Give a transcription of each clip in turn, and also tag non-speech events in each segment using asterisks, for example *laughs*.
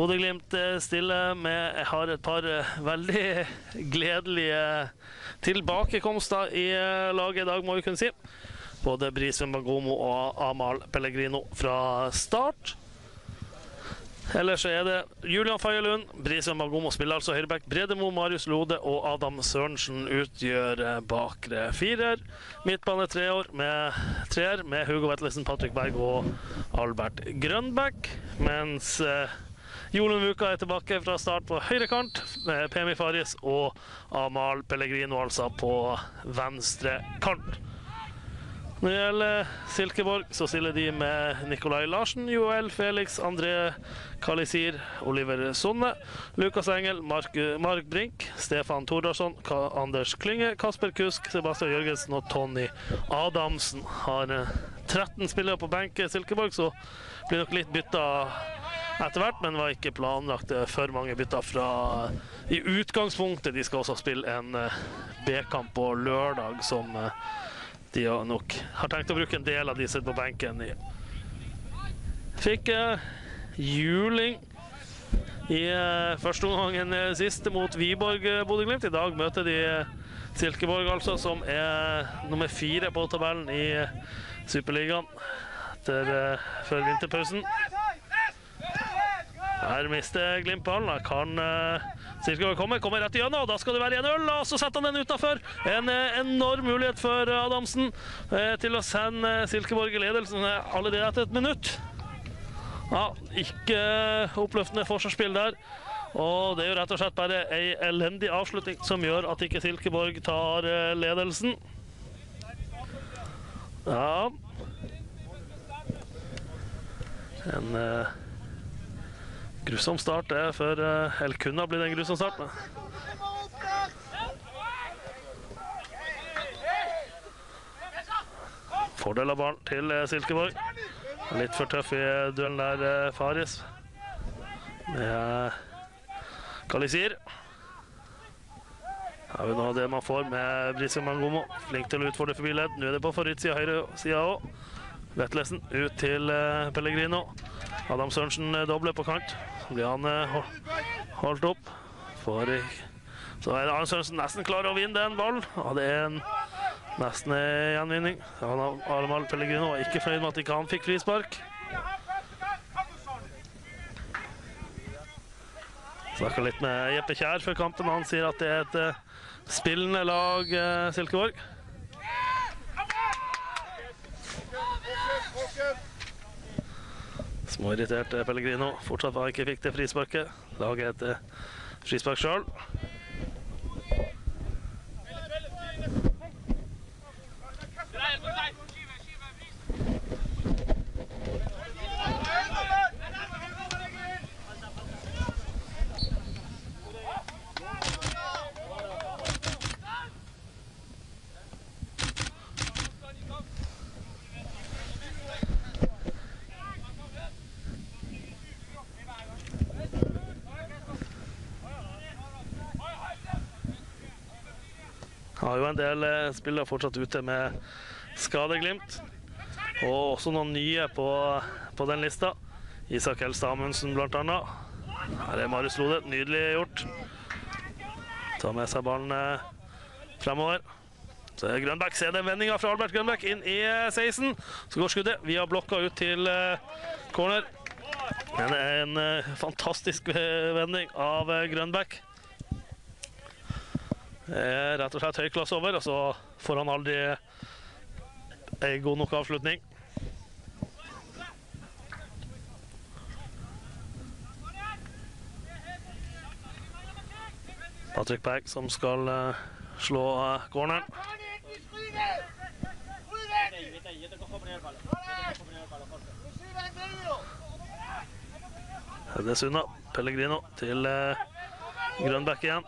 Bodø-Glimt stiller stille med har et par eh, veldig *laughs* gledelige tilbakekomster i eh, laget i dag, må vi kunne si. Både Brisveen Bagomo og Amal Pellegrino fra start. Ellers er det Julian Faye Lund, Brisveen Magomo spiller altså høyreback. Bredemo, Marius Lode og Adam Sørensen utgjør eh, bakre firer. Midtbane treår med treer med Hugo Vettelsen, Patrick Berg og Albert Grønbæk. Mens eh, Jolund Muka er tilbake fra start på høyre kant, med Pemi Faris og Amal Pellegrino altså på venstre kant. Når det gjelder Silkeborg, så stiller de med Nikolai Larsen, Joel Felix, André Kalisir, Oliver Sonne, Lukas Engel, Mark, Mark Brink, Stefan Tordarsson, Anders Klynge, Kasper Kusk, Sebastian Jørgensen og Tony Adamsen. Har eh, 13 spillere på benk i Silkeborg, så blir nok litt bytta etter hvert, men var ikke planlagt før for mange bytter fra i utgangspunktet. De skal også spille en eh, B-kamp på lørdag, som eh, de nok har tenkt å bruke en del av de sitter på benken i. Fikk eh, juling i eh, første omgang eh, siste mot Viborg eh, Bodø-Glimt. I dag møter de eh, Silkeborg, altså, som er nummer fire på tabellen i eh, Superligaen etter, eh, før vinterpausen. Her mister Glimt ballen. Kan uh, Silkeborg komme. Kommer rett igjennom, da skal det være 1-0. Og så setter han den utafor. En uh, enorm mulighet for eh, Adamsen uh, til å sende eh, Silkeborg i ledelsen eh, allerede etter et minutt. Ja, ikke eh, oppløftende forsvarsspill der. Og det er jo rett og slett bare ei elendig avslutning som gjør at ikke Silkeborg tar eh, ledelsen. Ja En eh, grusom start det Før eh, Eller kunne ha blitt en grusom start. Men. Fordel av barn til eh, Silkeborg. Litt for tøff i duellen der, eh, Faris. Med eh, Kalisir. Her er vi nå det man får med Brisveen Mangomo. Flink til å utfordre forbi ledd. Nå er det på forrige høyre sida òg. Vetlesen ut til eh, Pellegrino. Adam Sørensen doble på kant. Så blir han eh, holdt opp. For, så er Adam Sørensen nesten klar å vinne den ballen. Og det er en nesten gjenvinning. Armal Pellegrino var ikke fornøyd med at ikke han fikk frispark. Snakka litt med Jeppe Kjær før kampen. Han sier at det er et eh, spillende lag, eh, Silkeborg. Småirritert irriterte Pellegrino. Fortsatt var ikke fikk det frisparket. Laget et eh, frispark sjøl. Har jo en del eh, spillere fortsatt ute med skadeglimt. Og også noen nye på, på den lista. Isak Helstad Amundsen annet. Her er Marius Lode. Nydelig gjort. Ta med seg ballen eh, fremover. Så er Grønbæk ser den vendinga fra Albert Grønbæk inn i eh, 16. Så går skuddet via blokka ut til eh, corner. Men det er en eh, fantastisk eh, vending av eh, Grønbæk. Er rett og slett høy klasse over, og så får han aldri ei god nok avslutning. Patrick Berg som skal eh, slå eh, corneren. Det er Sunna. Pellegrino til eh, Grønbæk igjen.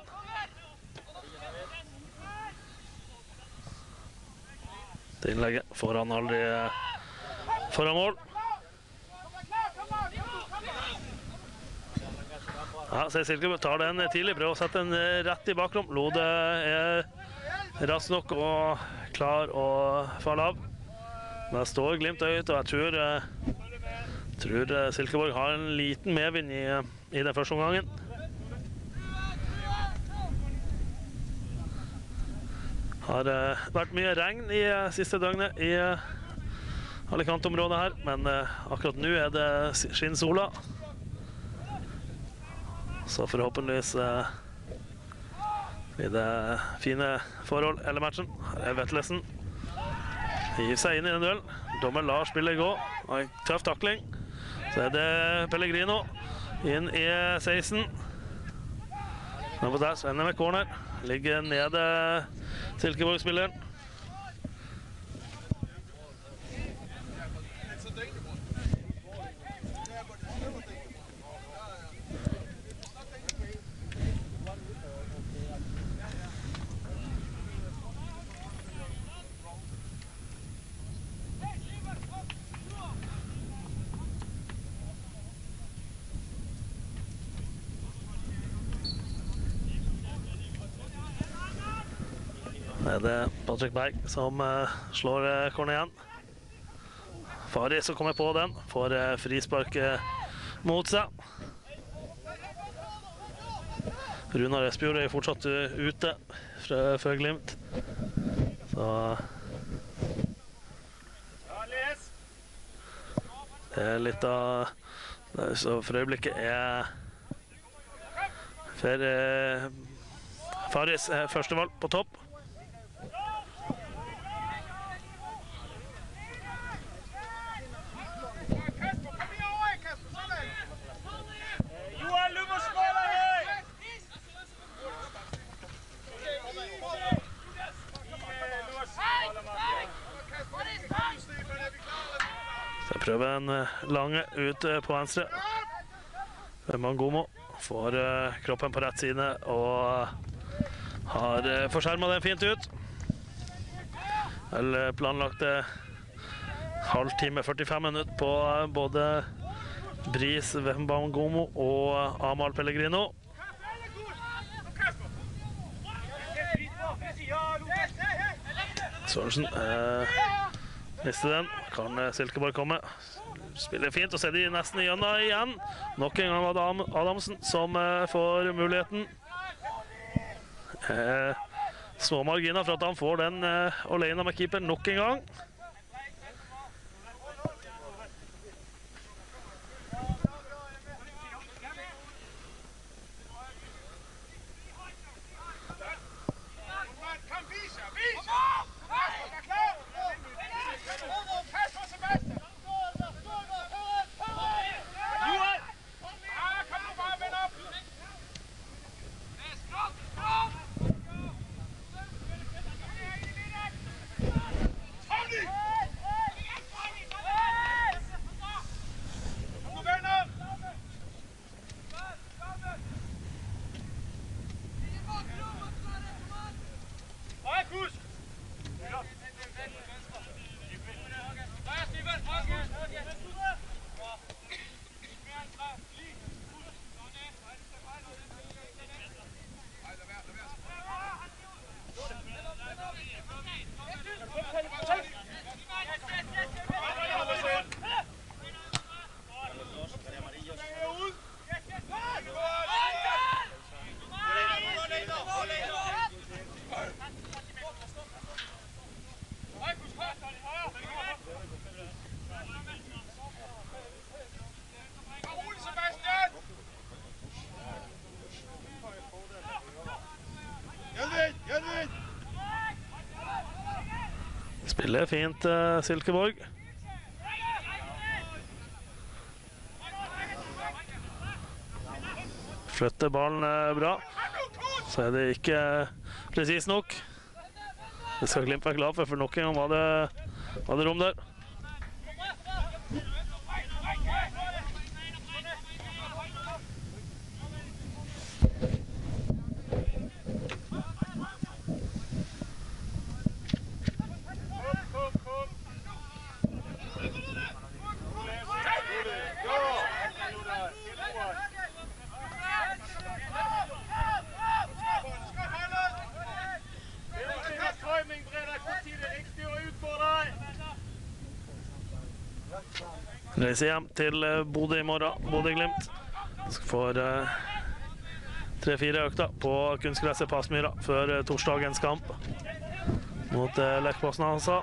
Det innlegget får han aldri eh, foran mål. Ja, se Silkeborg tar den tidlig, prøver å sette den eh, rett i bakrom. Lode er rask nok og klar å falle av. Der står Glimt høyt, og jeg tror, eh, Tror Silkeborg har en liten medvind i, i den første omgangen. Har eh, vært mye regn i eh, siste døgnet i eh, Alicante-området her, men akkurat nå er det skinnsola. Så forhåpentligvis blir det fine forhold hele matchen. Vetlesen. Hiver seg inn i den duellen. Dommer lar spillet gå. En tøff takling. Så er det Pellegrino inn i 16. Nå på der, Svenne med corner. Ligger nede Silkeborg-spilleren. Er det Patrick Berg som eh, slår uh, corner igjen. Fari som kommer på den, får eh, frispark eh, mot seg. Runar Espejord er fortsatt eh, ute før Glimt. Så det er litt av Så for øyeblikket er eh, Faris eh, førstevalg på topp. Johan, du må skåle deg! Så jeg prøver en eh, lange ut eh, på venstre. Mangomo får eh, kroppen på rett side og har forskjerma den fint ut. Vel planlagte planlagt eh, halvtime, 45 minutter på eh, både Bris Wembangomo og eh, Amahl Pellegrino. Sørensen eh, mister den. Kan eh, Silkeborg komme? Spiller fint, og så er de nesten igjennom igjen. Nok en gang Adam Adamsen som eh, får muligheten. Eh, små marginer for at han får den eh, alene med keeper nok en gang. Yeah. Spiller fint eh, Silkeborg. Flytter ballen eh, bra. Så er det ikke presis nok. Det skal Glimt være glad for, for nok en gang var det, var det rom der. Kom, kom! Timing, bred deg, hvor tid det er riktig å utfordre deg! Reiser hjem til eh, Bodø i morgen. Bodø-Glimt får eh, tre-fire økter på kunstgresset Passmyra før eh, torsdagens kamp mot Lech Poznan-Hansa.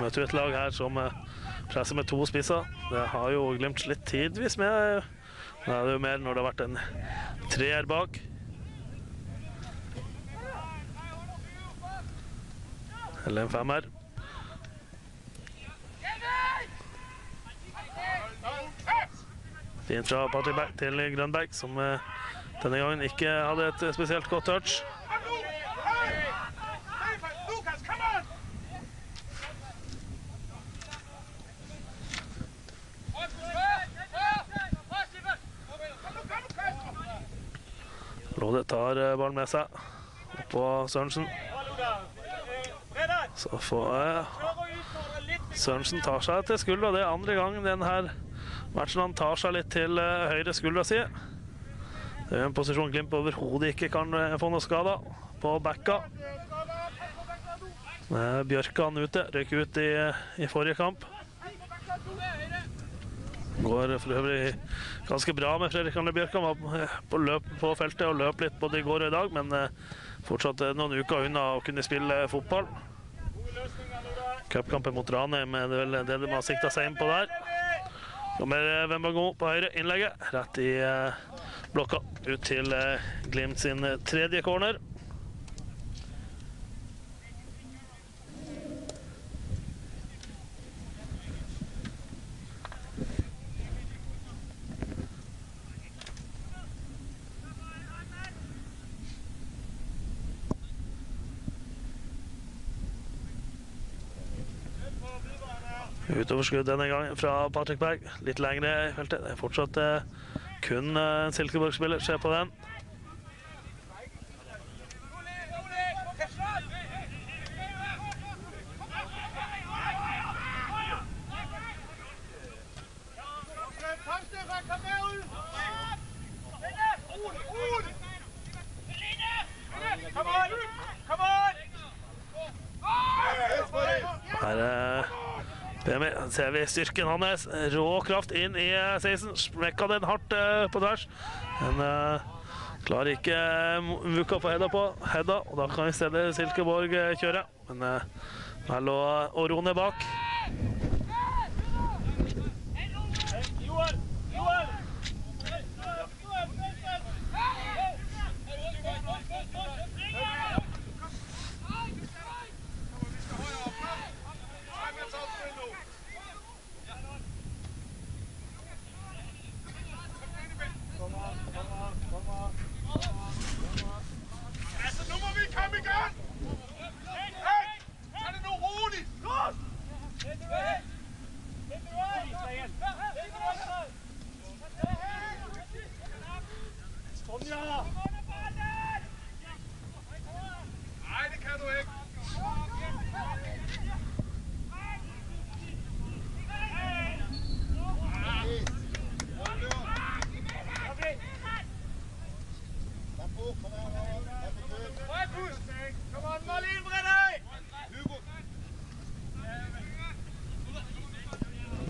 Møter vi et lag her som presser med to spisser. Det har jo Glimt slitt tidvis med. Nå er det jo mer når det har vært en treer bak. Eller en femmer. Fint fra Patrick til Grønberg, som eh, denne gangen ikke hadde et spesielt godt touch. Lode tar eh, ballen med seg oppå på Sørensen. Så får eh, Sørensen tar seg til skuldra. Det er andre gang denne matchen han tar seg litt til eh, høyre skuldra si. Det er en posisjon Glimt overhodet ikke kan eh, få noe skade på backa. Bjørkan ute, røyk ut i, i forrige kamp. Går for øvrig ganske bra med Fredrik Arne Bjørkan. Var på løp på feltet og løp litt både i går og i dag, men fortsatt noen uker unna å kunne spille fotball. Cupkampen mot Ranheim er det vel det de har sikta seg inn på der. Kommer Wembango på høyre innlegget, rett i eh, blokka. Ut til eh, Glimt sin eh, tredje corner. Utoverskudd denne gangen fra Patrick Berg. Litt lengre i feltet. Det er fortsatt eh, kun eh, en Silkeborg-spiller. Se på den. Kom, Stefan, kom derud! Rolig, rolig! Kom on! Kom on! Her eh, PMI. Her ser vi styrken hans. Rå kraft inn i eh, 16. Smekka den hardt eh, på tvers. Men eh, klarer ikke eh, Muka få Hedda på Hedda, og da kan i stedet Silkeborg eh, kjøre. Men eh, og Orone bak. Joel! Joel! Altså, nu må vi komme i gang! Hey! Tag det nu roligt! Nej, det kan du ikke. Kom on, Marlene, bred deg!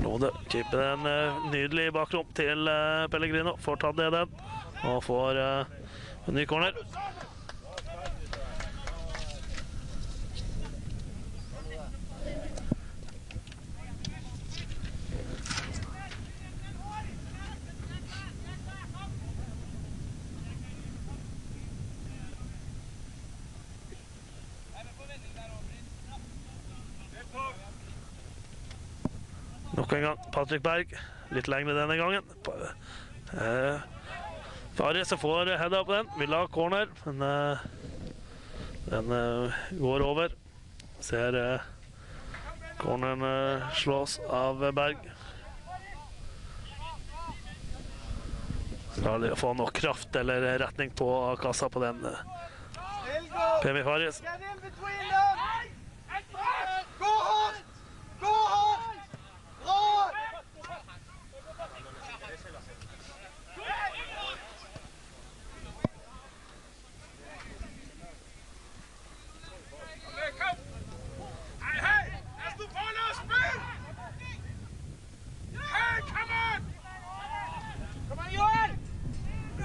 Hugo, Lode keeper en eh, nydelig bakrom til eh, Pellegrino. Får tatt ned den, og får eh, en ny corner. Nok en gang Patrick Berg. Litt lengre denne gangen. Eh, Fares får heada på den. Vil ha corner, men eh, den eh, går over. Ser eh, corneren eh, slås av Berg. Skal de få nok kraft eller retning på kassa på den. eh. Pemi Fares. Get in between them! Gå hardt! Gå hardt! Bra!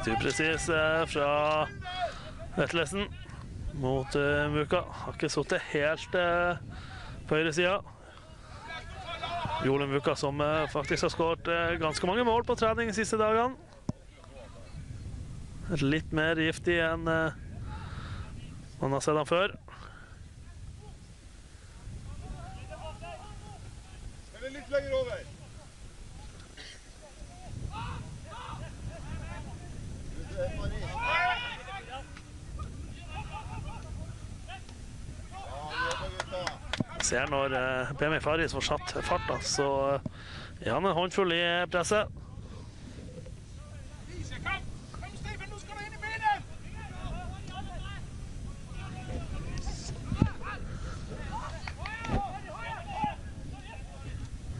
Litt upresis eh, fra Vetlesen mot eh, Muka. Har ikke sittet helt eh, på høyresida. Jolund Muka som eh, faktisk har skåret ganske mange mål på trening de siste dagene. Litt mer giftig enn man har sett han før. Eller litt lenger over. Ser når PMF PMI Farris får satt farta, så eh, er han en håndfull i presset. Lise, kom! Kom, Steffen, nu skal du ind i midten!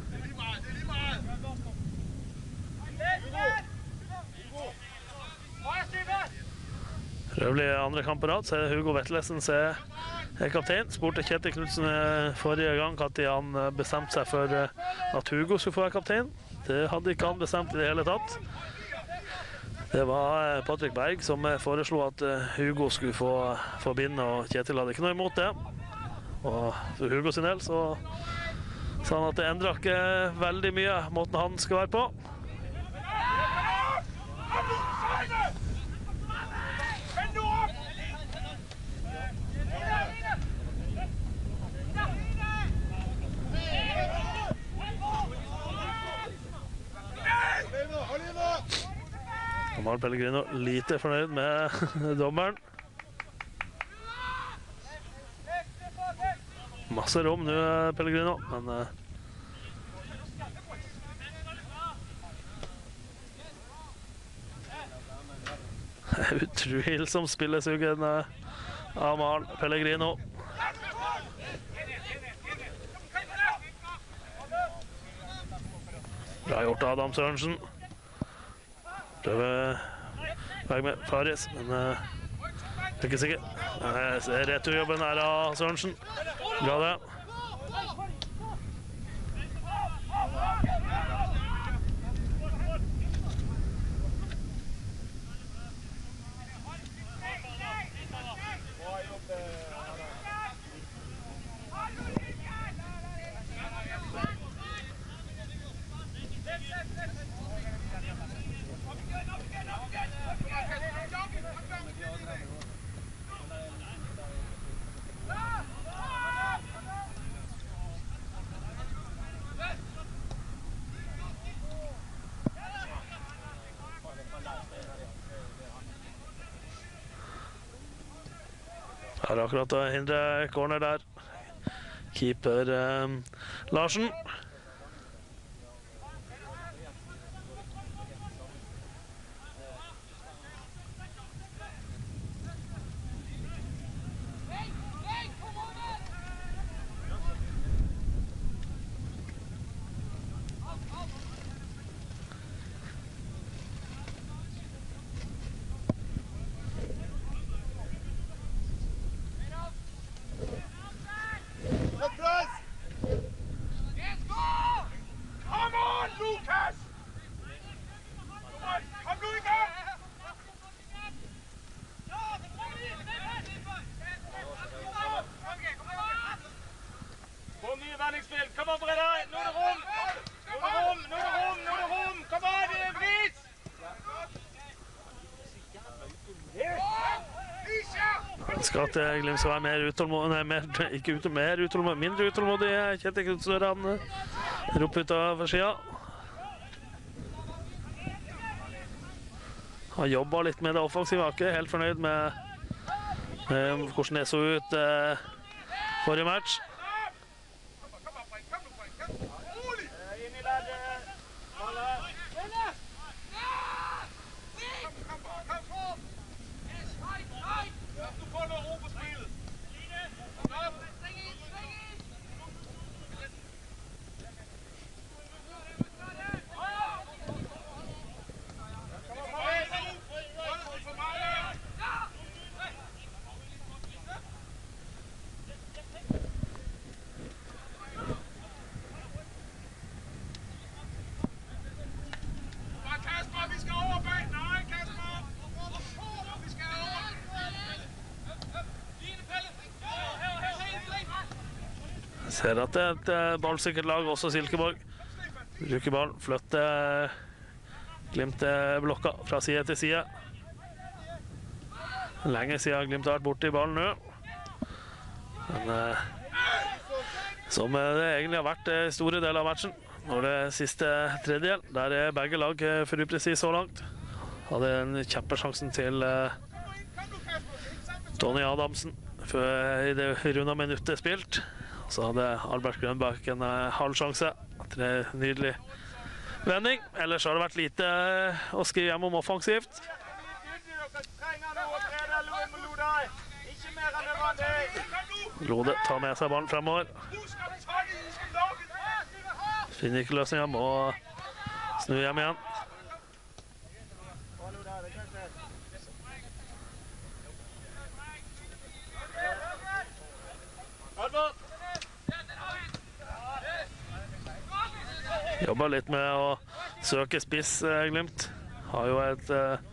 Det er lige meget, det er lige meget. Hugo! Højre, Steffen! Prøvelig andre kamp på rad, så det Hugo Vetlesen er kaptein. Spurte Kjetil Knutsen eh, forrige gang når han eh, bestemte seg for eh, at Hugo skulle få være kaptein. Det hadde ikke han bestemt i det hele tatt. Det var Patrick Berg som foreslo at Hugo skulle få, få binde, og Kjetil hadde ikke noe imot det. Og for Hugo sin del så sa han at det endra ikke veldig mye måten han skal være på. Kom nu, Søjne! Vend nu op! Hold i nå! Amal Pellegrino lite fornøyd med *laughs* dommeren. Masse rom nå, Pellegrino, men eh, *laughs* Utvilsomt spillesugen eh, Amal Pellegrino. Bra gjort Adam Sørensen. Prøver vei med Faris, men uh, er ikke sikker. Returjobben er av Sørensen. Bra det. Har akkurat å hindre corner der. Keeper eh, Larsen. Godt press! Kom on, Lukas! Kom nu i gang! Få nye vendingsspill. Kom an, Breda! Nå er det rom! Nå er det rom, nå er det rom, nå er det rom! Kom an, Gris! Skal at Glimt skal være mer utålmodig mer, *laughs* ikke ut, mer utålmodig, mindre utålmodig. Kjetil Knutsen Øran roper utover sida. Har jobba litt med det offensive. Ikke helt fornøyd med, med hvordan det så ut eh, forrige match. Kom on, Brink. Kom nu, Brink. Kom. Rolig. Ind i landet. Kom, kom, kom, kom. Du får noget ro på spillet. Kom op. Kom op, Brink. Hold for meget. Ser at det er et eh, ballsikkert lag, også Silkeborg. Bruker ballen, flytter Glimt blokka fra side til side. Lenge siden Glimt har vært borti ballen nå. Men eh, som eh, det egentlig har vært eh, store deler av matchen. Det er siste tredjedel, der er begge lag eh, for upresise så langt. Hadde en kjempesjansen til eh, Tony Adamsen i det runda minuttet spilt. Så hadde Albert Grønbakk en eh, halv sjanse etter en nydelig vending. Ellers har det vært lite eh, å skrive hjem om offensivt. Lode tar med seg ballen fremover. Finner ikke løsninga, må snu hjem igjen. Albert. Jobber litt med å søke spiss, eh, Glimt. Har jo et eh,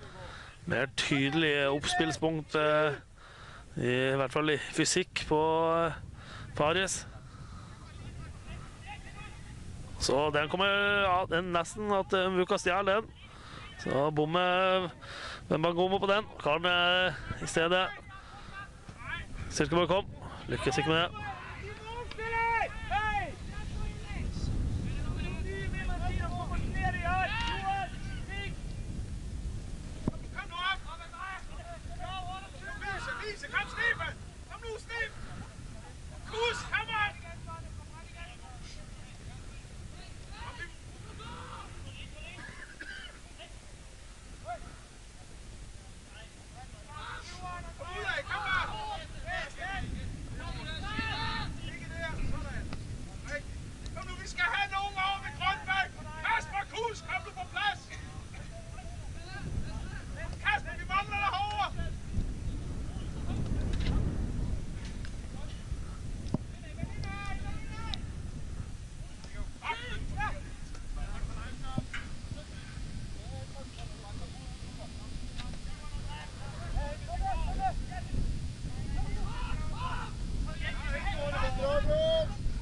mer tydelig oppspillspunkt, eh, i, hvert fall i fysikk, på Paris. Så den kommer ja, den nesten at Muka stjeler den. Så bommer Wembangomo på den. Karen i stedet Silkeborg kom. Lykkes ikke med det. Kom nu, vi skal have nogen over ved Grønbæk! Kasper Kus, kom du på plads! Kasper, vi mangler dig herovre! Kommer en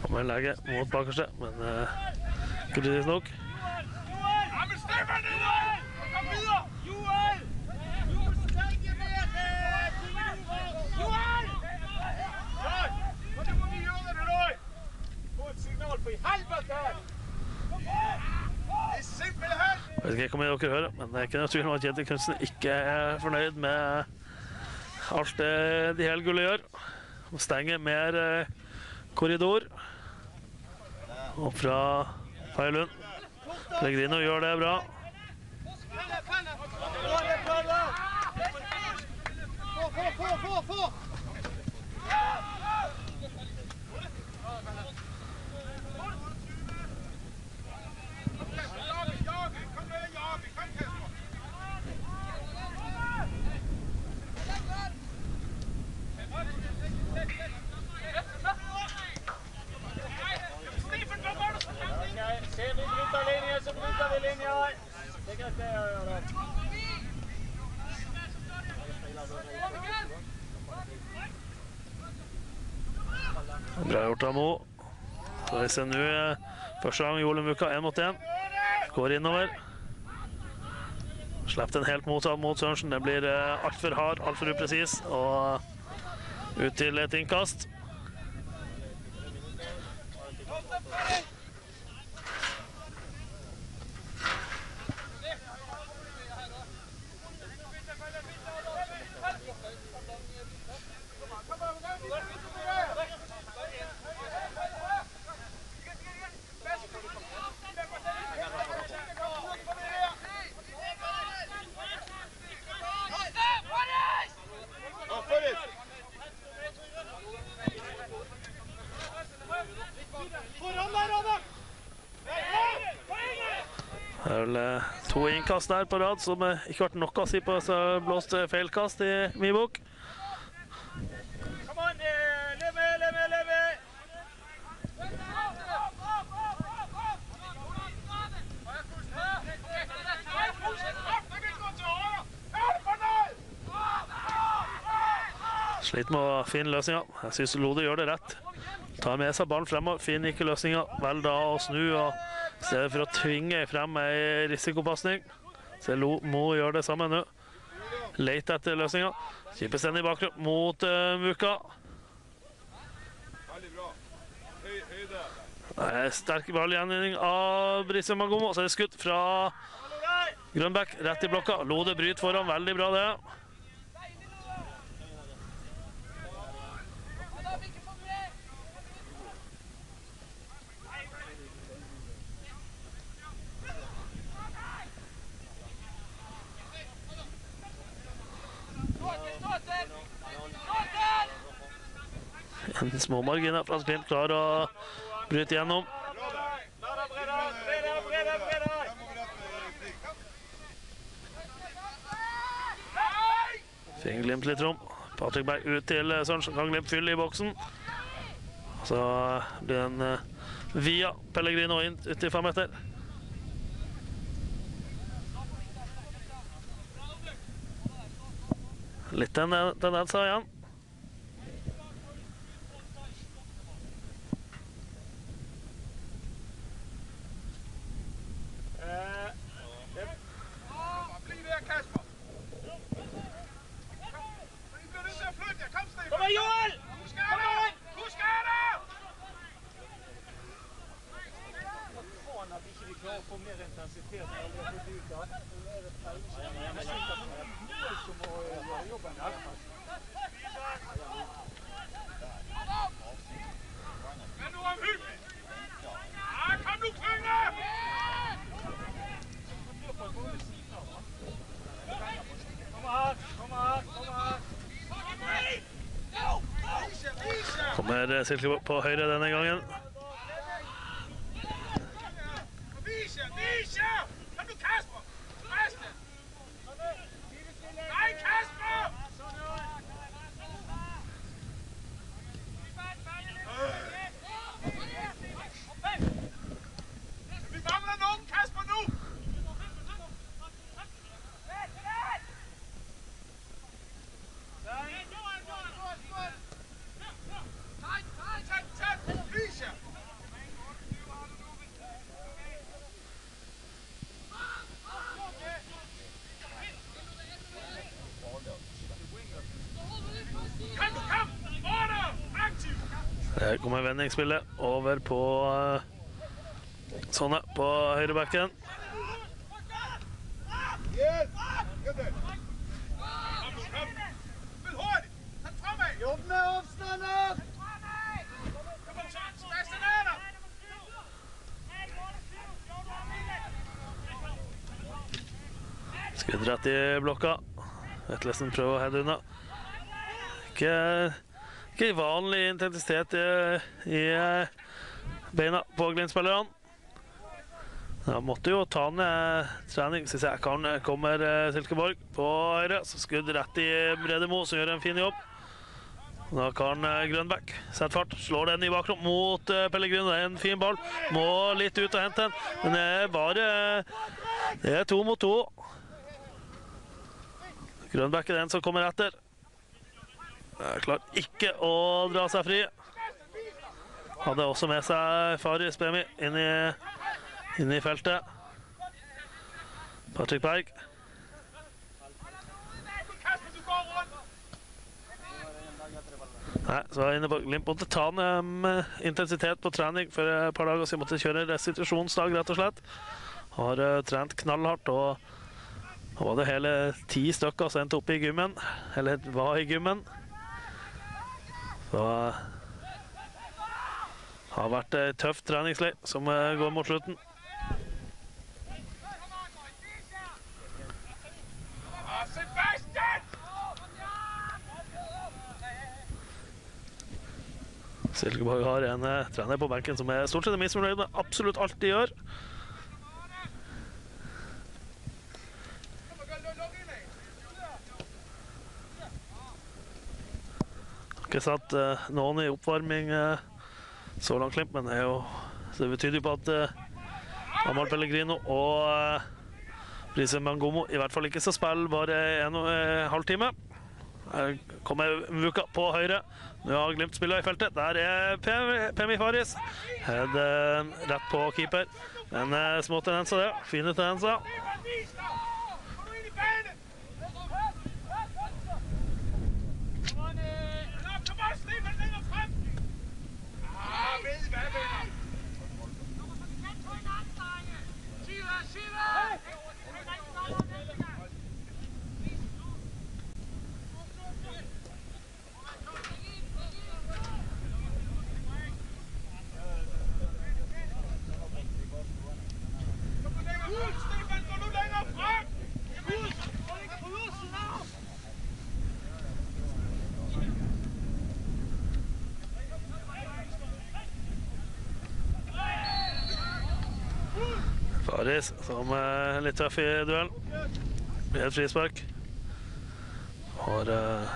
lege mot bakerste, men uh, kritisk nok. Ja, men Stefan, det er Kom videre! Joel! Joel! Sånn! Og nå må vi gjøre det, da! Få et signal mot i men ikke er nok. Jeg vet ikke hvor mye dere hører, men det er ikke noe tvil om at Kjetil Knutsen ikke er fornøyd med alt det de helgulle gjør. Må stenge mer eh, korridor. Og fra Feilund. Pellegrino gjør det bra. Jage, jage! Kom ned, jage! Kom, Kasper! Stefan, hva var det som hendte? Ser vi bryter linje, så bryter vi linje. Det er greit det å gjøre. Bra gjort av Mo. Så vi ser nå eh, første gang Jole Muka én mot én. Går innover. Slipper den helt mot, mot Sørensen. Det blir alt altfor hard, altfor upresis. Og ut til et innkast. Det er vel eh, innkast der på rad som ikke ikke ble noe å si på, så blåste feilkast i min bok. Eh! Sliter med å finne løsninga. Jeg syns Lode gjør det rett. Tar med seg ballen fremover, finner ikke løsninga. Velger da å snu og i stedet for å tvinge frem ei risikopasning. Så Lo må gjøre det samme nå. Leter etter løsninga. Kjipes den i bakgrunnen mot uh, Muka. Det er Sterk ballgjenvinning av Brise Magomo. Så er det skutt fra Grønbæk rett i blokka. Lode bryter foran. Veldig bra, det. En *laughs* små marginer fra Klimt klarer å bryte gjennom. Finner Glimt litt rom. Patrick Berg ut til eh, Sørensen. Kan Glimt fylle i boksen. Så blir den en via Pellegrino inn ut i femmeter. Litt ten- tendenser igjen. Eh, Bli der, Kasper. Vi bliver nødt til at flytte jer. Kom, Stefan. Kom igjen, Joel! Du skal der. Du skal der. Faen at ikke vi klarer å få mer intensitet når vi har fått ut det. Nå er det feil. Jeg synes at det er Joel som må gjøre jobben her. Men nu om hygge. Ja, kom nu, Klynge. Kom her, kom her, kom her. Vis jer, vis Silkeborg på høyre denne gangen. Der kommer vendingsspillet over på eh, Sånne på høyrebacken. Jobb. Skudd rett i blokka. Vetlesen prøver å heade unna. Ikke, ikke vanlig intensitet i, i beina på Glimt-spillerne. Da måtte jo ta ned trening. Syns jeg kan kommer eh, Silkeborg på høyre. Så skudd rett i Bredemo, som gjør en fin jobb. Da kan eh, Grønbæk sette fart. Slår den i bakrom mot eh, Pellegrino. Det er en fin ball. Må litt ut og hente den. Men det er bare Det er to mot to. Grønbæk er den som kommer etter. Er klar ikke å dra seg fri. Hadde også med seg Faris Bemi inn i, inn i feltet. Patrick Berg. Nei, så var jeg inne på Glimt måtte ta ned um, intensitet på trening for et par dager siden. Måtte kjøre restitusjonsdag, rett og slett. Har uh, trent knallhardt og nå var det hele ti stykker som endte opp i gymmen. Eller var i gymmen. Så uh, har vært et tøft treningsleir som uh, går mot slutten. Silkeborg har en trener på benken som er stort sett misfornøyd med absolutt alt de gjør. Ikke satt uh, noen i oppvarming uh, så langt, det, er jo, så det betyr jo på at uh, Amahl Pellegrino og Brise Mangomo i hvert fall ikke skal spille bare en og en halv time. Her kommer Vuka på høyre. Nå har Glimt spilla i feltet. Der er Pemi Faris. Head eh, rett på keeper. Men eh, små tendenser, det. Fine tendenser. Stefan, vis dig! Kom nu ind i banen! Kom on, kom on, Stefan, længere frem! Ah, ved Faris som er litt tøff i duellen. Blir et frispark. Har eh,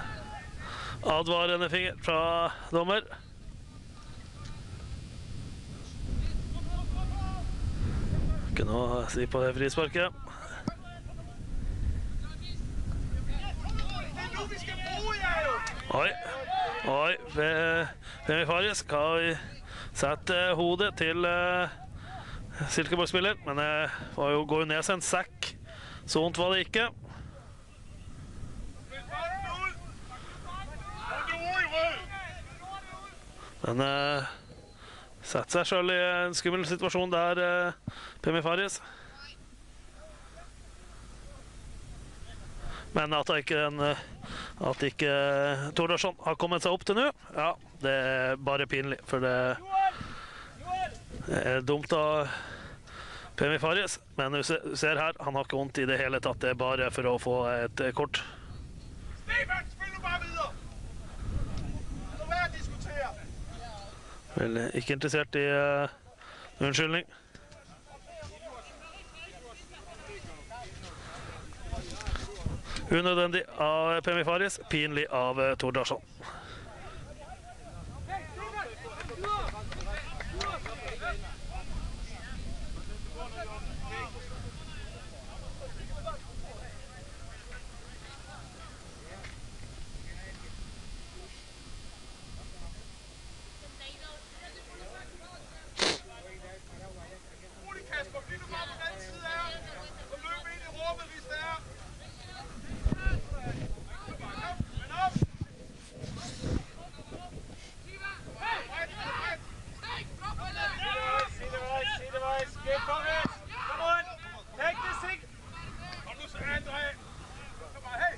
advarende finger fra dommer. Ikke noe å si på det frisparket. Oi, oi. Fe- Femi Faris skal sette hodet til uh, Silkeborg-spiller, men det var jo, går jo ned seg en sekk. Så vondt var det ikke. Men eh, setter seg sjøl i en skummel situasjon der, eh, Pemi Faris. Men at ikke, en, eh, at ikke uh, Tordarsson har kommet seg opp til nå, ja, det er bare pinlig. For det er dumt av Pemi Faris. Men du ser her, han har ikke vondt i det hele tatt. Det er bare for å få et eh, kort. Steven, spil nu bare videre! Lad være at diskutere! Vel eh, ikke interessert i uh, unnskyldning. Unødvendig av Pemi Faris, pinlig av eh, Tordarsson. Rolig, Kasper. Bliv nu bare på den anden side af ham. Og løb ind i rummet, hvis det er. Kom, kom, men op! Bredt, bredt. Sideveis, sideveis. Get forrest. Come on. Take the six. Kom nu så, André. Kom bare, hey.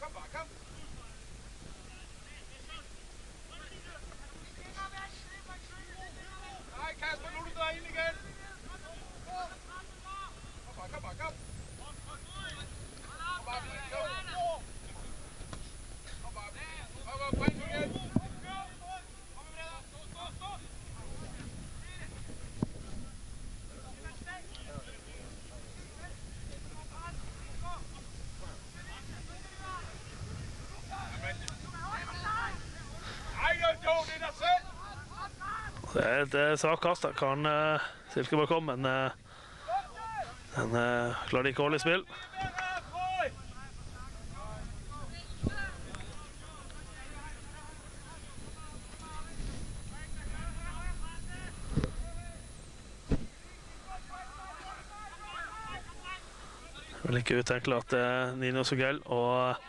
Kom bare, kom. Nej, Kasper, nu er du derinde igen. Kom bare, kom bare, kom. Kom bare, Bil, kom. Kom bare, kom bare, bring nu igen. Ej, jo, jo, det er et eh, svakt kan uh, Silkeborg komme, men uh, den uh, klarer ikke å holde i spill. Vel ikke utenkelig at Nino Sugell og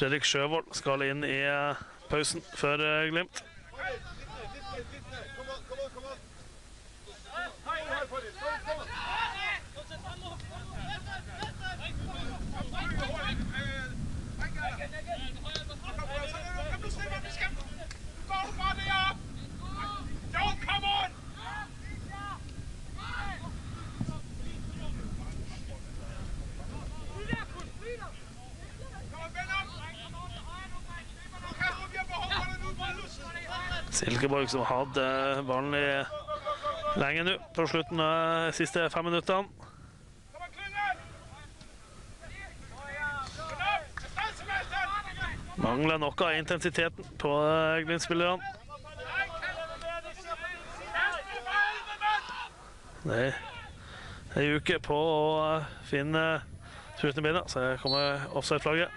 Fredrik Sjøvold skal inn i eh, pausen eh, Glimt. Silkeborg som hadde ballen lenge nå på slutten av de siste fem minuttene. Mangler noe av intensiteten på Glimt-spillerne. Det er en uke på å finne trutne bindet, så jeg kommer offside-flagget.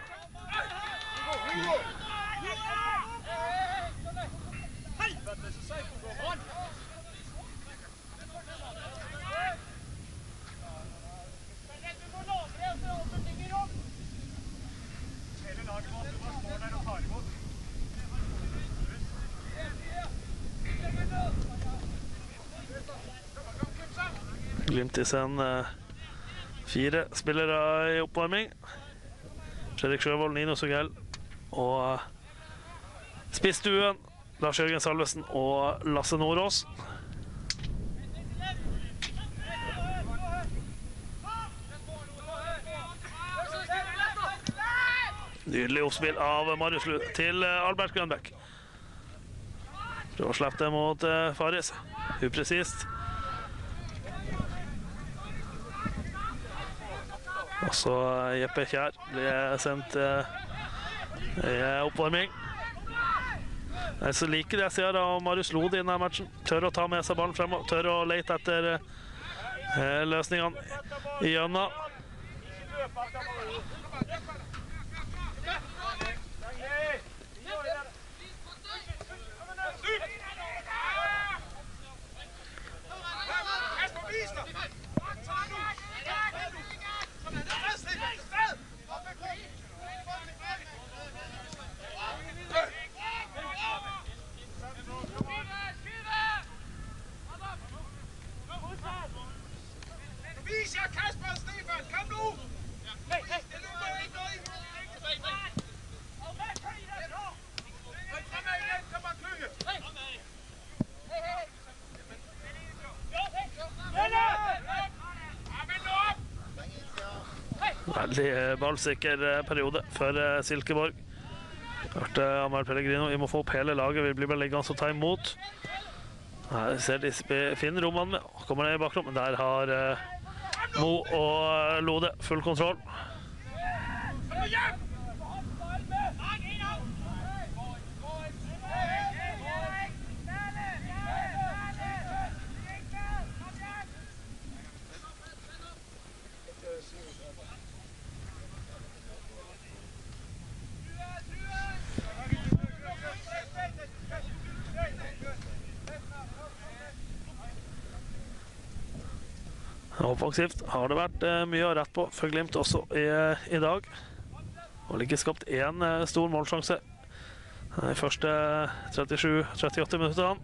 I send eh, fire spillere i oppvarming. Fredrik Sjøvold, Nino Sugell og eh, Spissstuen. Lars Jørgen Salvesen og Lasse Nordås. Nydelig oppspill av Marius Lund til eh, Albert Grønbæk. Prøver å slippe det mot Faris. Upresist. Og så eh, Jeppe Kjær blir sendt eh, i oppvarming. Jeg så liker det jeg ser av Marius Lode i denne matchen. Tør å ta med seg ballen fremover. Tør å lete etter eh, løsningene igjennom. Løp alt der bare. Steng ned. Gjør det der. Kasper, vis dig! Tag nu! Sted, Stefan! Sted! Vis jer, Kasper og Stefan! Kom nu! Det er nu, hvor I går i. Ryk fremad igen, kom og Køge! Ja, vend nu op! Veldig eh, ballsikker eh, periode for eh, Silkeborg. Hørte Amar Pellegrino, vi må få opp hele laget. Vi blir bare liggende og ta imot. Her ser de finner rommene med. Kommer ned i bakrommet. Der har Mo og Lode full kontroll. Offensivt har det vært eh, mye å rette på for Glimt også i, i dag. Og ligger skapt én eh, stor målsjanse de første 37-38 minuttene.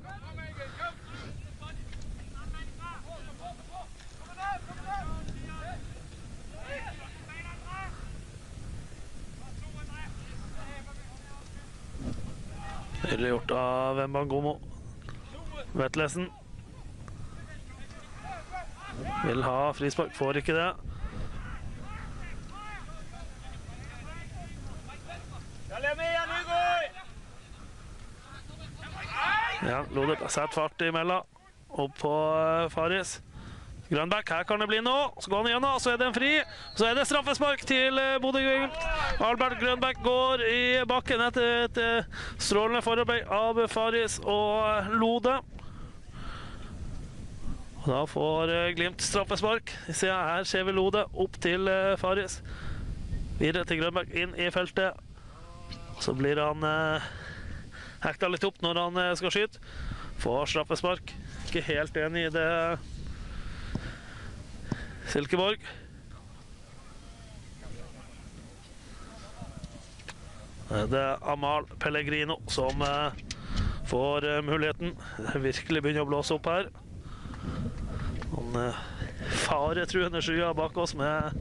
Nydelig gjort av Wembangomo. Vetlesen. Vil ha frispark, får ikke det. Ja, Lode plassert fart imellom. Opp på eh, Faris. Grønbæk, her kan det bli noe. Så går han igjennom, så er det en fri. Så er det straffespark til eh, Bodø-Glimt. Albert Grønbæk går i bakken etter et eh, strålende forarbeid av Faris og Lode. Da får eh, Glimt straffespark. Siden her ser vi Lode opp til eh, Faris. Videre til Grønberg, inn i feltet. Så blir han eh, hekta litt opp når han skal skyte. Får straffespark. Ikke helt enig i det, Silkeborg. Det er Amal Pellegrino som får muligheten. Virkelig begynner å blåse opp her. Noen eh, faretruende skyer bak oss med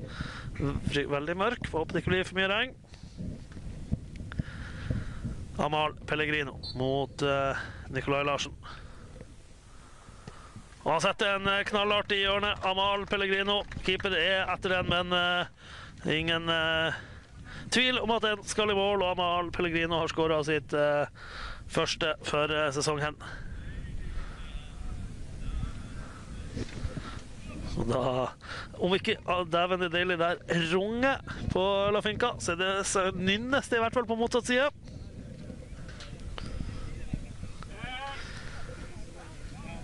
veldig mørk. Får håpe det ikke blir for mye regn. Amal Pellegrino mot Nicolai Nikolai Larsen. Og han setter en eh, knallart i hjørnet. Amal Pellegrino. Keeper er etter den, men eh, ingen eh, tvil om at den skal i mål. Og Amal Pellegrino har skåra sitt eh, første for eh, sesongen. Og da, om ikke ah, dæven er deilig der runger på La Finca, så er det nynnes i hvert fall på motsatt side.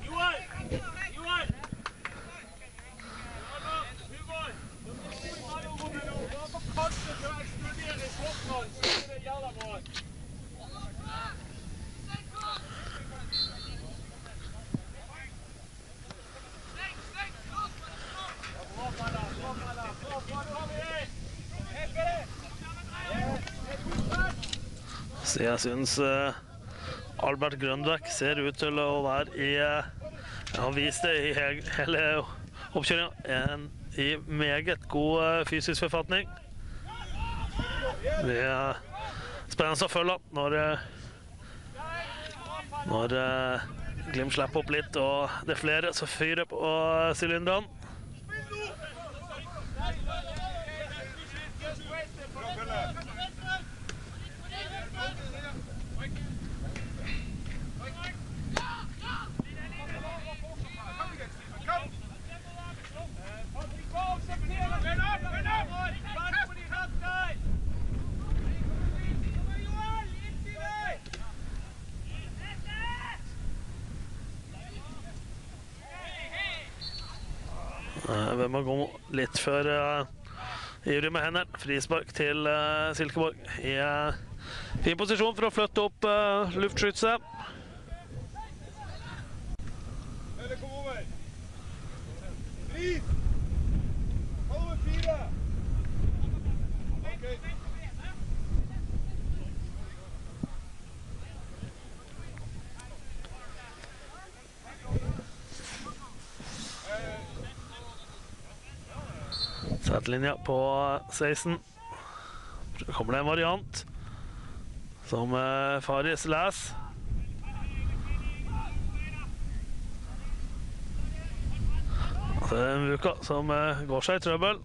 Johan! Johan! Hugo! Kanskje til å eksplodere i Skottland, så er det jævla bra. Bra, Palla, bra, Palla, bra, bra, nå har vi det. Så jeg syns eh, Albert Grønbæk ser ut til å være i Jeg har vist det i hele oppkjøringa i meget god eh, fysisk forfatning. Det er spennende å følge når, eh, når eh, Glimt slipper opp litt og det er flere som fyrer på sylinderne. Før uh, ivrig med hendene. Frispark til eh, Silkeborg i eh, fin posisjon for å flytte opp luftskytset. Kom over. Fris! Ta nummer fire. Ok. Settlinja på 16. Så kommer det en variant som uh, Faris leser. Det er en Vuka som eh, går seg i trøbbel.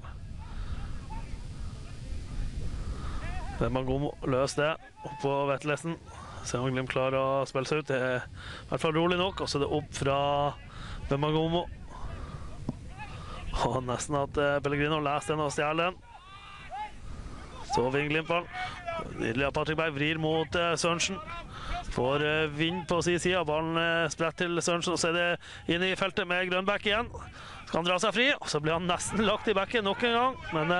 Hvem har god løs, det oppå Vetlesen. Se om Glimt klarer å spille seg ut. Det er i hvert fall rolig nok. Og så er det opp fra Bemagomo. *laughs* Og nesten at eh, Pellegrino leser den og stjeler den. Så vinner Glimt-ballen. Nydelig av Patrick Berg. Vrir mot eh, Sørensen. Får eh, vind på sin side. Ballen spretter til Sørensen. Og så er det inn i feltet med Grønbæk igjen. Skal han dra seg fri. Og så blir han nesten lagt i bekken nok en gang. Men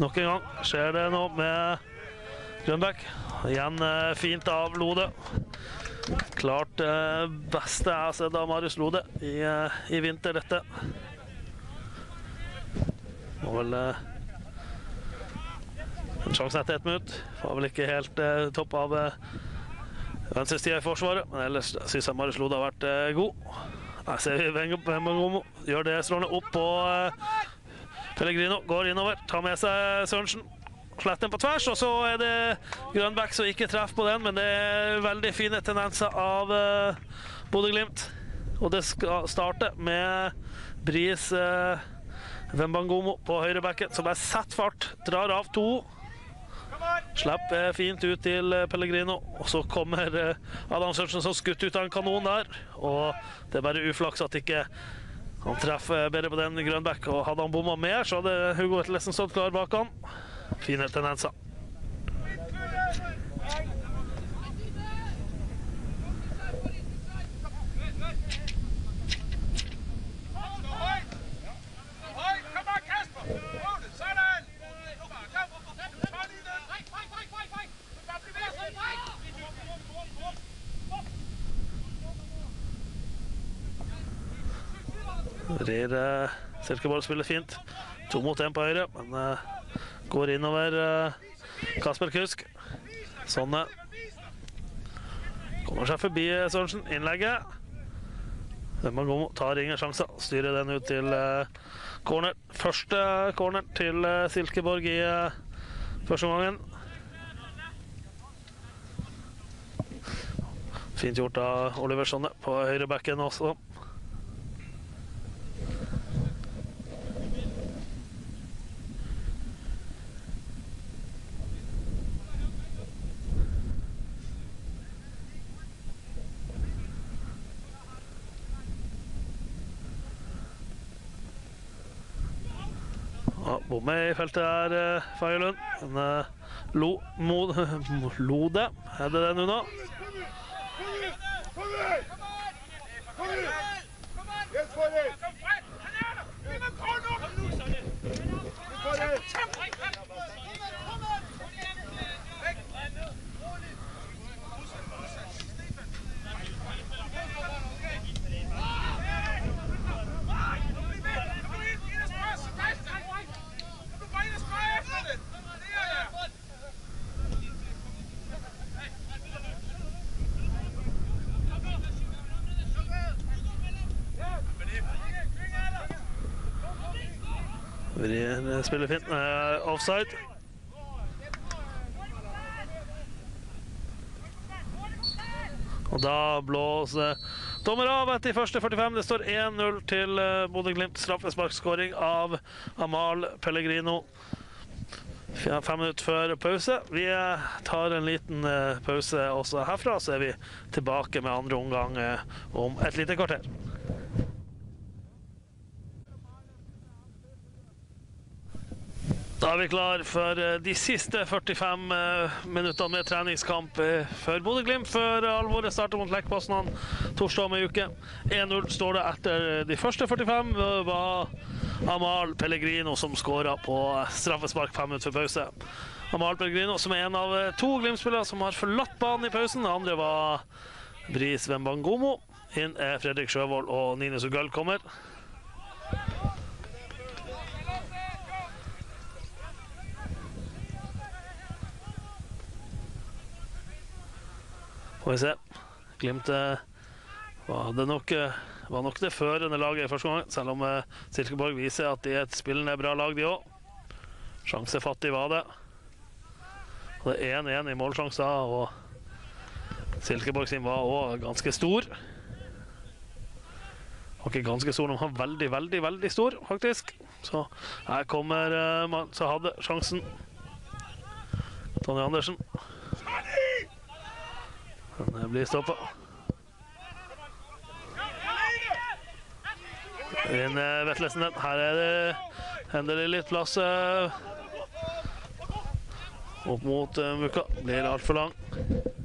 nok en gang skjer det nå med Grønbæk. Igjen fint av Lode. Klart eh, beste jeg har sett av Marius Lode i, eh, i vinter, dette. Må vel eh, en sjanse etter ett minutt. Var vel ikke helt eh, topp av eh, venstresida i forsvaret, men ellers syns jeg Marius Lode har vært eh, god. Her ser vi Wembangomo gjør det strålende opp på eh, Pellegrino. Går innover, tar med seg Sørensen. Sletter den på tvers, og så er det Grønbæk som ikke treffer på den, men det er veldig fine tendenser av uh, Bodø-Glimt. Og det skal starte med Bris uh, Wembangomo på høyrebacken, som bare setter fart, drar av to. Slipper fint ut til eh, Pellegrino, og så kommer eh, Adam Sørensen som skutt ut av en kanon der. Og det er bare uflaks at ikke han treffer bedre på den Grønbæk. Og hadde han bomma mer, så hadde Hugo Vetlesen stått klar bak han. Fine tendenser. Rir uh, Silkeborg spiller fint. To mot én på høyre, men eh, går innover eh, Kasper Kusk. Sånne. Kommer seg forbi eh, Sørensen. Innlegget. Wembangomo tar ingen sjanser. Styrer den ut til eh, corner. Første corner til Silkeborg i første omgangen. Fint gjort av Oliver Sonne på høyrebacken også. Ja, Bomme i feltet er uh, Fagerlund. En uh, lo, mo, Lode, er det det nå? da? Kom igjen! Kom igjen! For it! Kom Vrien spiller fint. Eh, offside. Og da blåser dommer av etter første 45. Det står 1-0 til eh, Bodø-Glimt. Straffesparkskåring av Amal Pellegrino. Fem minutter før pause. Vi eh, tar en liten pause også herfra, så er vi tilbake med andre omgang om et lite kvarter. Da er vi klar for eh, de siste 45 eh, minuttene med treningskamp for før Bodø-Glimt, før alvoret starter mot Lech torsdag om ei uke. 1-0 står det etter de første 45. Det var Amal Pellegrino som skåra på straffespark fem minutter før pause. Amal Pellegrino som er en av to Glimt-spillere som har forlatt banen i pausen. Det andre var Bris Wembangomo. Inn er Fredrik Sjøvold og Nine Sugøl kommer. Får vi se. Glimt eh, var, det nok, eh, var nok det førende laget i første gang, selv om eh, Silkeborg viser at de er et spillende bra lag, de òg. Sjansefattig var det. Og det er 1-1 i målsjanser, og Silkeborg sin var òg ganske stor. Var ikke ganske stor, men var veldig, veldig, veldig stor, faktisk. Så her kommer man som hadde sjansen. Tonje Andersen. Men det blir stoppa. Inn eh, Vetlesen den. Her er det endelig litt plass eh, opp mot Muka. Mukka. Blir altfor lang.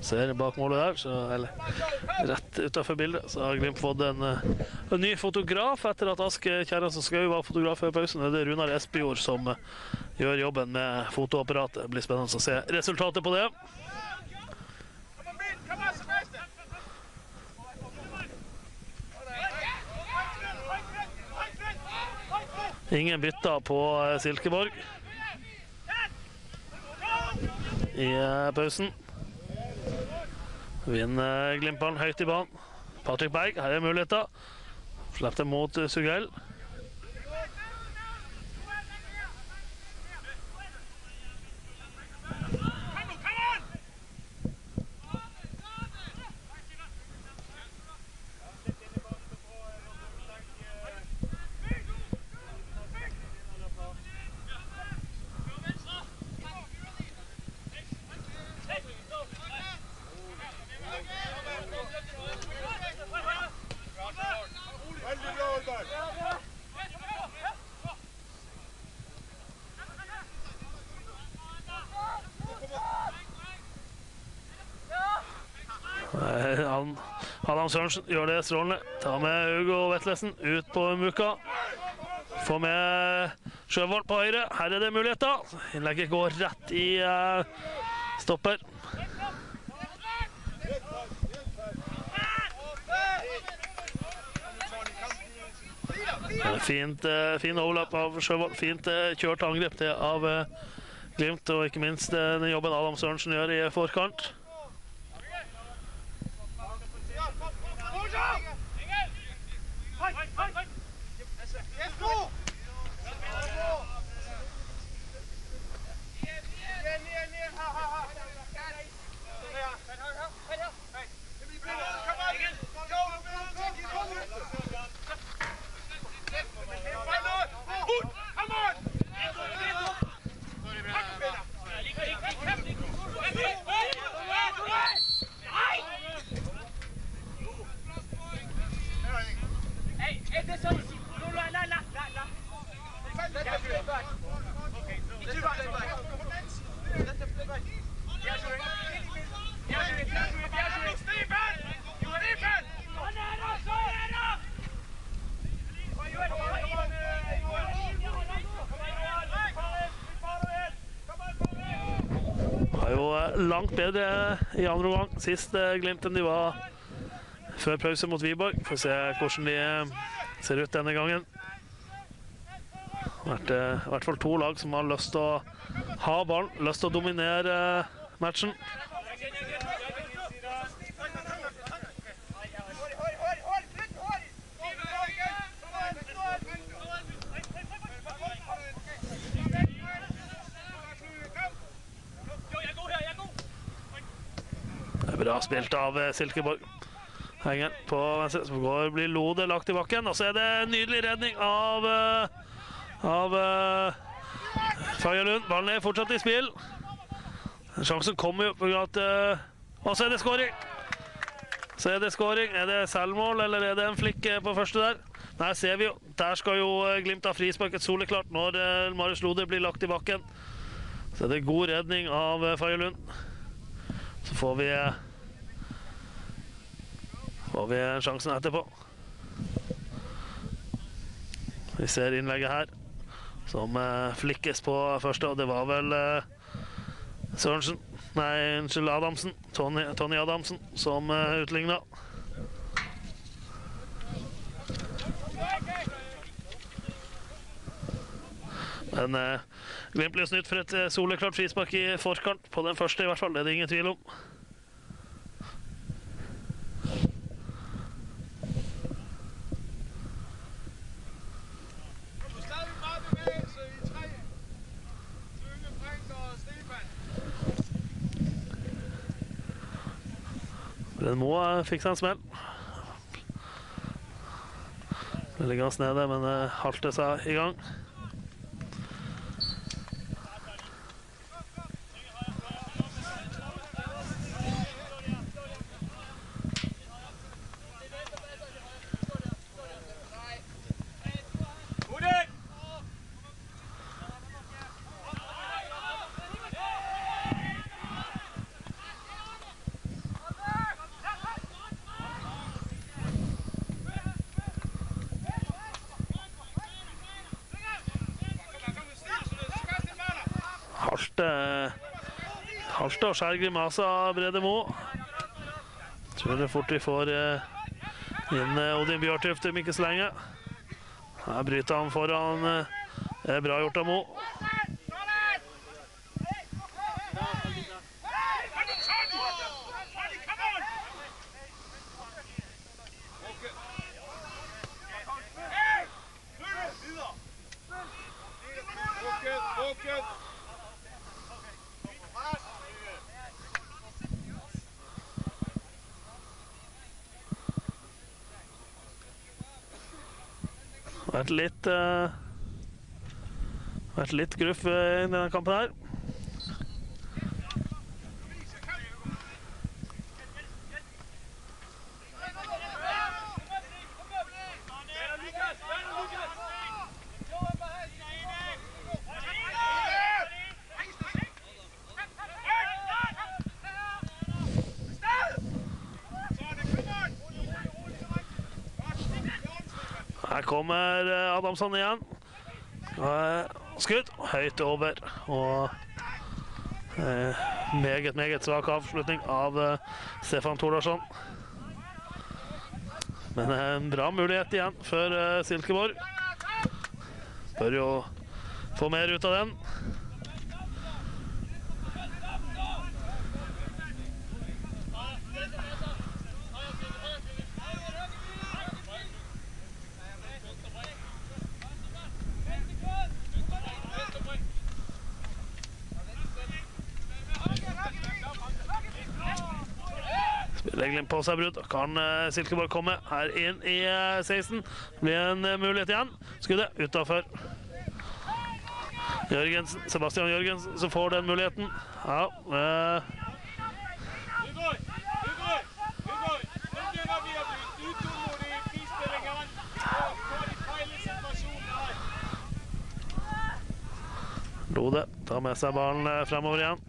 Ser bak målet der, så, eller rett utafor bildet, så har Glimt fått en, eh, en ny fotograf etter at Aske Kjerransen Skau var fotograf før pausen. Det er Runar Espejord som eh, gjør jobben med fotoapparatet. Det blir spennende å se resultatet på det. Ingen bytter på eh, Silkeborg i pausen. Vinner Glimt-ballen høyt i banen. Patrick Berg, her er muligheter. Slipper mot eh, Sugell. Veldig bra, Oddvar. Eh, Han, Adam Sørensen gjør det strålende. Tar med Hugo Vetlesen ut på Muka. Får med Sjøvold på høyre. Her er det muligheter. Innlegget går rett i eh, stopper. Fint, eh, fin overlapp av Sjøvold. Fint eh, kjørt angrep det av Glimt, og ikke minst den jobben Adam Sørensen gjør i forkant. Yes, go! Ned, ned, ned. Ha, ha, ha. Ja. Det blir bra. Kom an. Go, go, go, go. Ball ut. Fort. Come on. Langt bedre i andre omgang. Sist eh, Glimt enn de var før pause mot Wiborg. Får se hvordan de eh, ser ut denne gangen. Det har vært eh, i hvert fall to lag som har lyst til å ha ballen, lyst til å dominere matchen. Spilt av eh, Silkeborg. Henger på venstre, så går, blir Lode lagt i bakken. Og så er det en nydelig redning av eh, av uh, Lund. Ballen er fortsatt i spill. Sjansen kommer jo av at eh, Og så er det skåring! Så er det skåring. Er det selvmål, eller er det en flikk eh, på første der? Nei, ser vi jo. Der skal jo eh, Glimt ha frisparket soleklart når Marius Lode blir lagt i bakken. Så er det god redning av uh, Lund. Så får vi eh, får vi sjansen etterpå. Vi ser innlegget her, som eh, flikkes på første, og det var vel eh, Sørensen Nei, unnskyld, Adamsen. Tony, Tony Adamsen som uh, utligna. Men eh, Glimt blir snytt for et soleklart frispark i forkant. På den første, i hvert fall. Det er det ingen tvil om. Stadig meget bevægelse i tre. Klynge, Brink og Stefan. Brenn må fikse en smell. Det ligger oss nede, men halter halte seg i gang. Halstad grimase av Brede Moe. Tror det fort vi får eh, inn eh, Odin Bjørtuft om ikke så lenge. Her bryter han foran. eh, Det er bra gjort av Mo. Vært litt uh, Vært litt gruff eh, i denne kampen her. Adamsson igjen. Skudd høyt over. Og eh, meget, meget svak avslutning av eh, Stefan Tordarsson. Men en bra mulighet igjen for eh, Silkeborg. Bør jo få mer ut av den. På seg brudd. Kan eh, Silkeborg komme her inn i eh, 16? Blir en eh, mulighet igjen. Skuddet utafor. Sebastian Jørgensen som får den muligheten. Ja, eh. Lode tar med seg ballen eh, fremover igjen.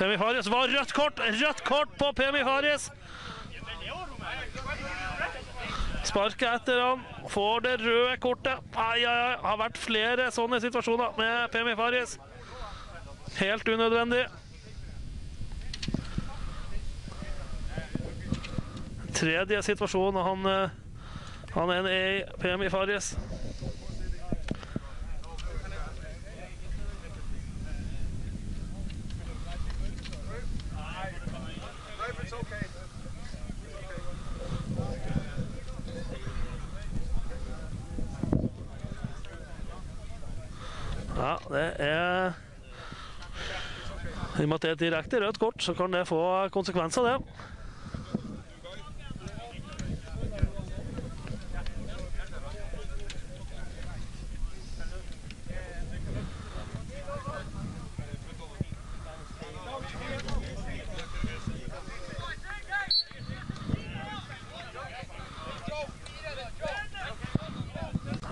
Pemi Fares. Var rødt kort! Rødt kort på Pemi Fares! Sparket etter han. Får det røde kortet. Ai, ai, ai. Har vært flere sånne situasjoner med Pemi Fares. Helt unødvendig. Tredje situasjon han, eh, han er i Pemi Fares. Life, it's okay. Ja, det er I og med at det er et direkte rødt kort, så kan det få konsekvenser, det.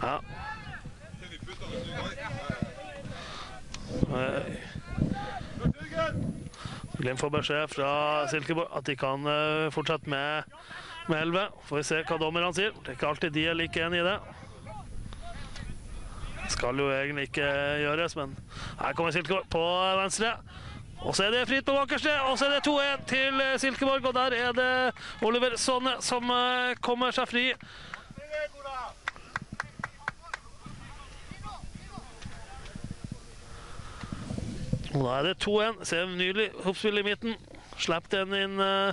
Ja. Eh, Glimt får beskjed fra Silkeborg at de kan eh, fortsette med, med 11. Får vi se hva dommerne sier. Det er ikke alltid de er like enig i det. Skal jo egentlig ikke gjøres, men her kommer Silkeborg på venstre. Og så er det fritt på bakerste, og så er det 2-1 til Silkeborg. Og der er det Oliver Sonne som eh, kommer seg fri. Og da er det 2-1. Sev nydelig hoppspill i midten. Slapp den inn, uh,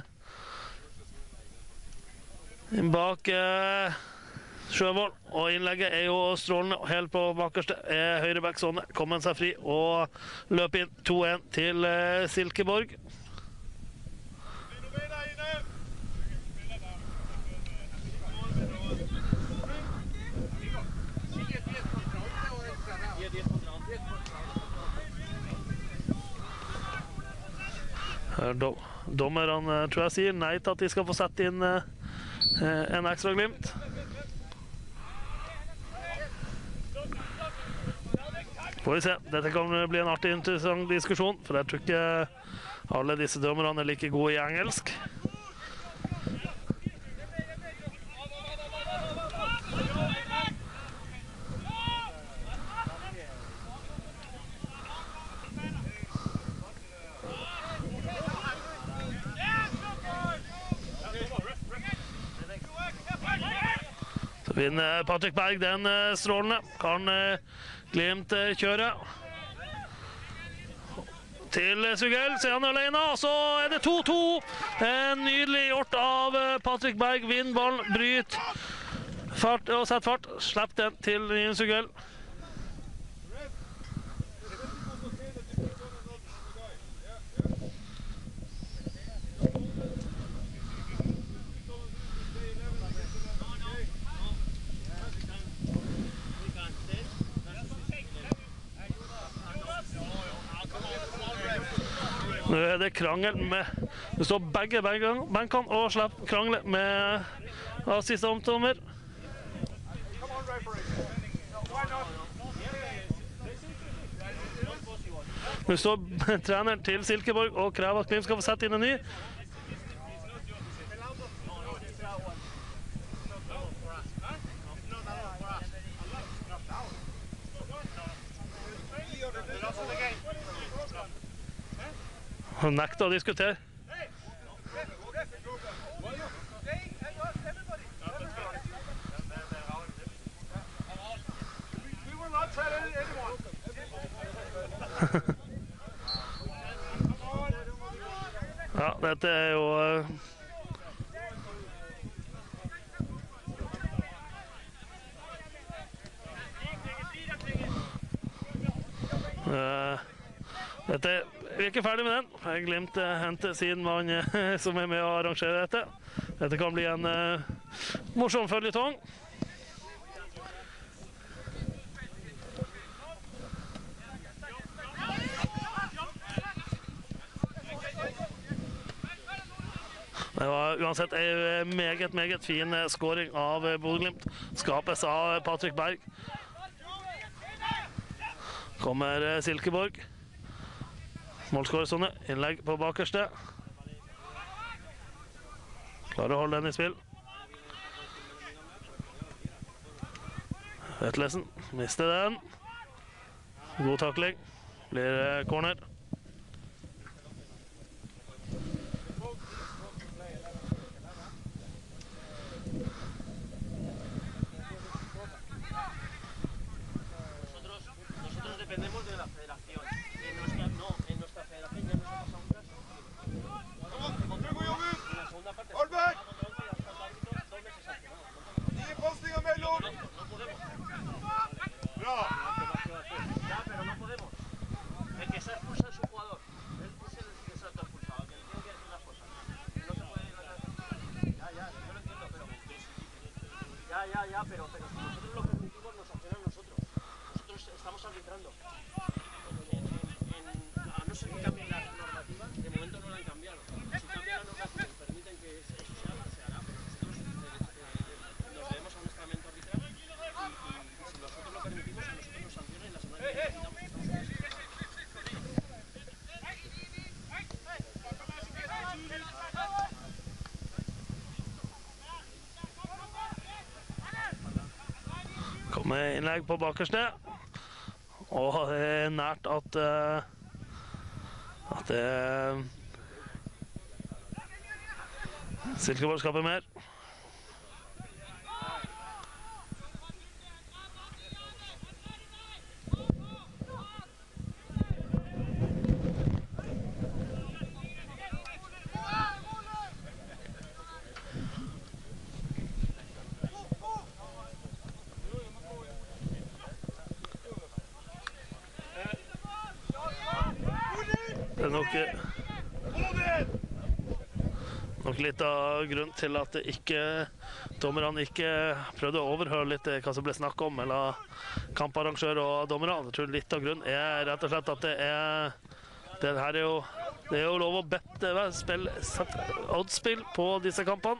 inn bak uh, Sjøvold. Og innlegget er jo strålende. Helt på bakerste er høyreback Sonne. Kommer seg fri og løper inn 2-1 til eh, Silkeborg. Blir du med der inne? Her do- Dommerne eh, tror jeg sier nei til at de skal få sette inn eh, eh, en ekstra Glimt. Får vi se. Dette kan bli en artig, interessant diskusjon, for jeg tror ikke alle disse dommerne er like gode i engelsk. Vinner Patrick Berg den eh, strålende. Kan eh, Glimt eh, kjøre. Til Sugell, så er han alene, så er det 2-2. En nydelig gjort av eh, Patrick Berg. Vinner ballen, bryter fart og setter fart. Slipp den til Nien Sugell. Nå er det krangel med Det står begge benkene og slipper krangle med referee. Why not? Nå står *laughs* treneren til Silkeborg og krever at Glimt skal få sette inn en ny. Han nekter å diskutere. *laughs* Ja, dette er jo eh, er... Vi er ikke ferdig med den. Jeg henter sin mann eh, som er med å arrangere dette. Dette kan bli en uh, morsom føljetong. Det var uansett en meget, meget fin skåring av eh, Bodø-Glimt. Skapes av Patrick Berg. Kommer eh, Silkeborg. Målskårersone. Innlegg på bakerste. Klarer å holde den i spill. Vetlesen mister den. God takling. Blir corner. Kommer på bakerste. Og det er nært at eh, At det Silkeborg skaper mer. Det er nok, Hold den! nok litt av grunnen til at ikke dommerne ikke prøvde å overhøre litt eh, hva som ble snakk om mellom kamparrangør og dommere. Jeg tror litt av grunnen er rett og slett at det er det her er jo, det er jo lov å bette spill, sette oddspill på disse kampene.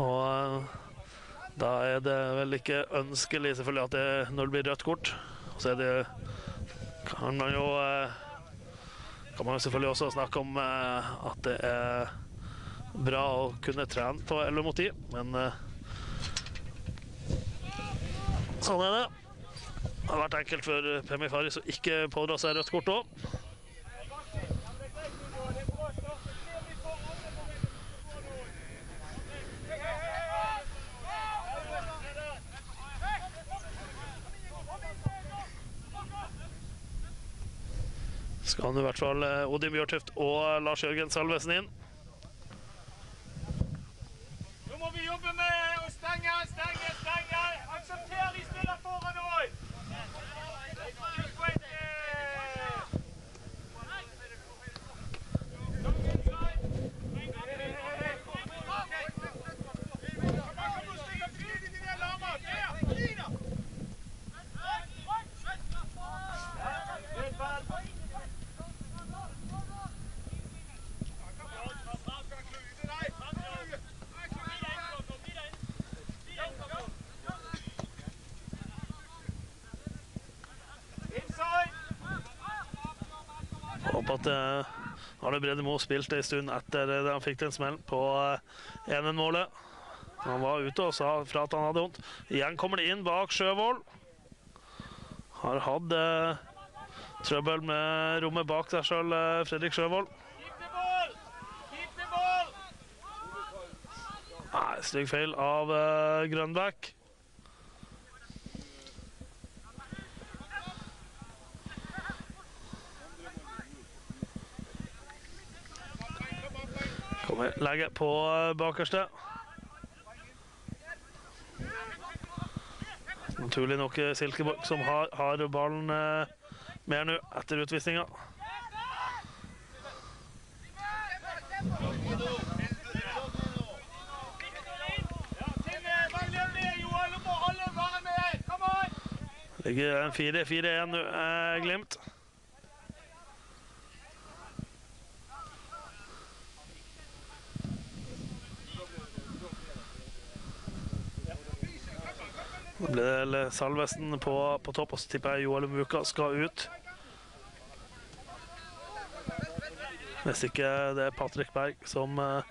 Og eh, da er det vel ikke ønskelig selvfølgelig at det når det blir rødt kort. Så er det kan man jo eh, kan man selvfølgelig også snakke om eh, at det er bra å kunne trene på 11 mot 10, men eh, sånn er det. Det har vært enkelt for Pemi Faris å ikke pådra seg rødt kort òg. Skal han i hvert fall eh, Odin Bjørtuft og Lars Jørgen Salvesen inn. Nå må vi jobbe med å stenge, stenge, stenge! Aksepter de spiller foran òg! Inside! Håper at uh, Arne Bredemo spilte en stund etter det han fikk den smellen på 1-1-målet. Han var ute og sa fra at han hadde vondt. Igjen kommer det inn bak Sjøvold. Har hatt eh, trøbbel med rommet bak seg sjøl, eh, Fredrik Sjøvold. Nei, stygg feil av eh, Grønbæk. Kommer legger på bakerste. Naturlig nok uh, Silkeborg som har, har ballen eh, mer nå etter utvisninga. Eh! Ligger en 4-4-1 nå, eh, Glimt. Nå blir det Salvesen på, på topp, og så tipper jeg Joel Muka skal ut. Hvis ikke det er Patrick Berg som uh,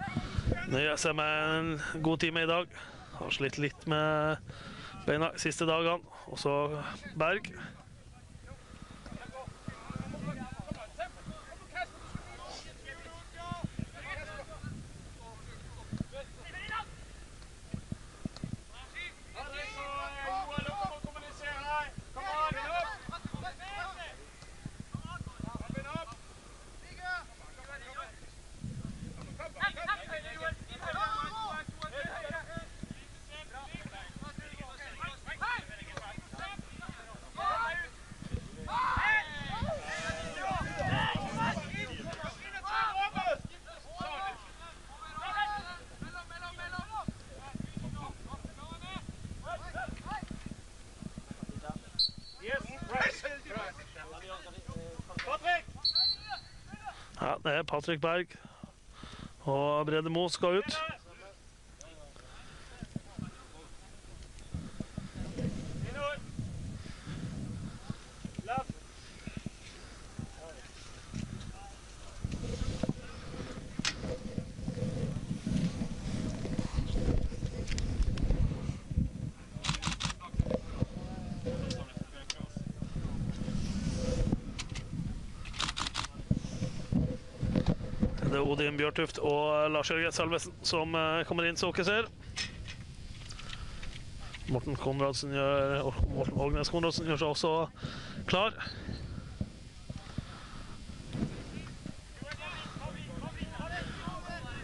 nøyer seg med en god time i dag. Har slitt litt med beina siste dagene. Og så Berg. Ja, det er Patrick Berg. Og Brede Mo skal ut. Er Bjørtuft og Lars Jørgen Salvesen som eh, kommer inn, så dere ser. Morten Konradsen gjør, Morten Ågnes Konradsen gjør seg også klar.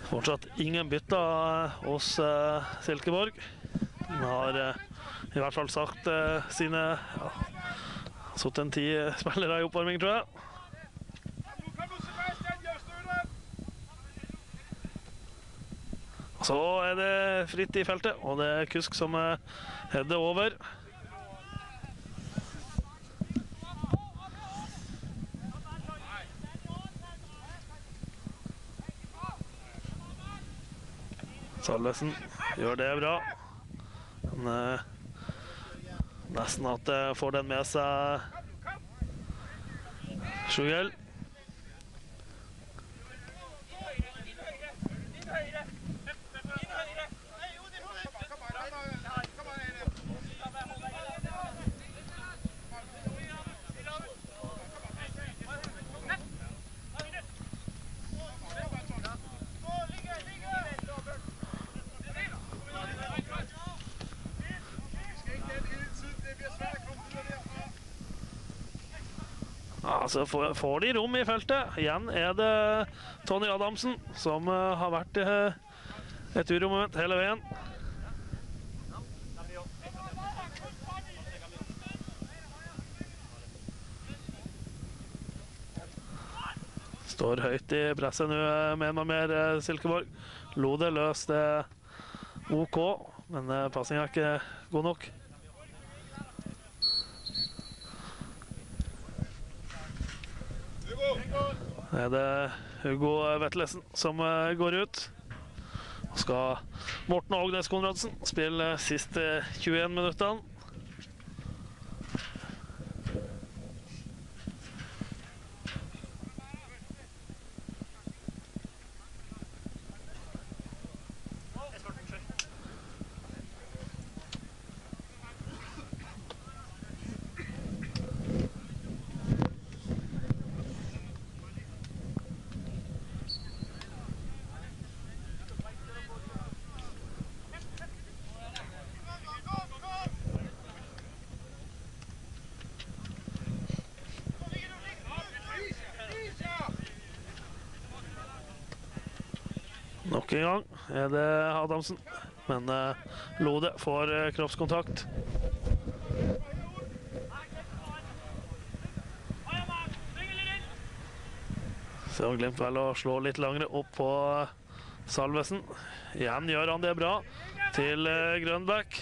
Fortsatt ingen bytter hos eh, Silkeborg. De har eh, i hvert fall sagt sine ja, Satt en ti spillere i oppvarming, tror jeg. Kom nu, Sebastian, jeg støtter! Så er det fritt i feltet, og det er Kusk som hedder over. Salvesen gjør det bra. Han eh, nesten at eh, får den med seg Sjugel. Så får, får de rom i feltet. Igjen er det Tony Adamsen som eh, har vært uh, et uromoment hele veien. Står høyt i presset nå, eh, mener mer eh, Silkeborg. Lode løs det OK, men passingen er ikke god nok. Er det Hugo Vetlesen som eh, går ut. Så skal Morten Ågnes Konradsen spille siste 21 minuttene. En gang er det Adamsen, men eh, Lode får eh, kroppskontakt. Så han Glimt vel å slå litt langere opp på eh, Salvesen. Igjen gjør han det bra til Grønbæk.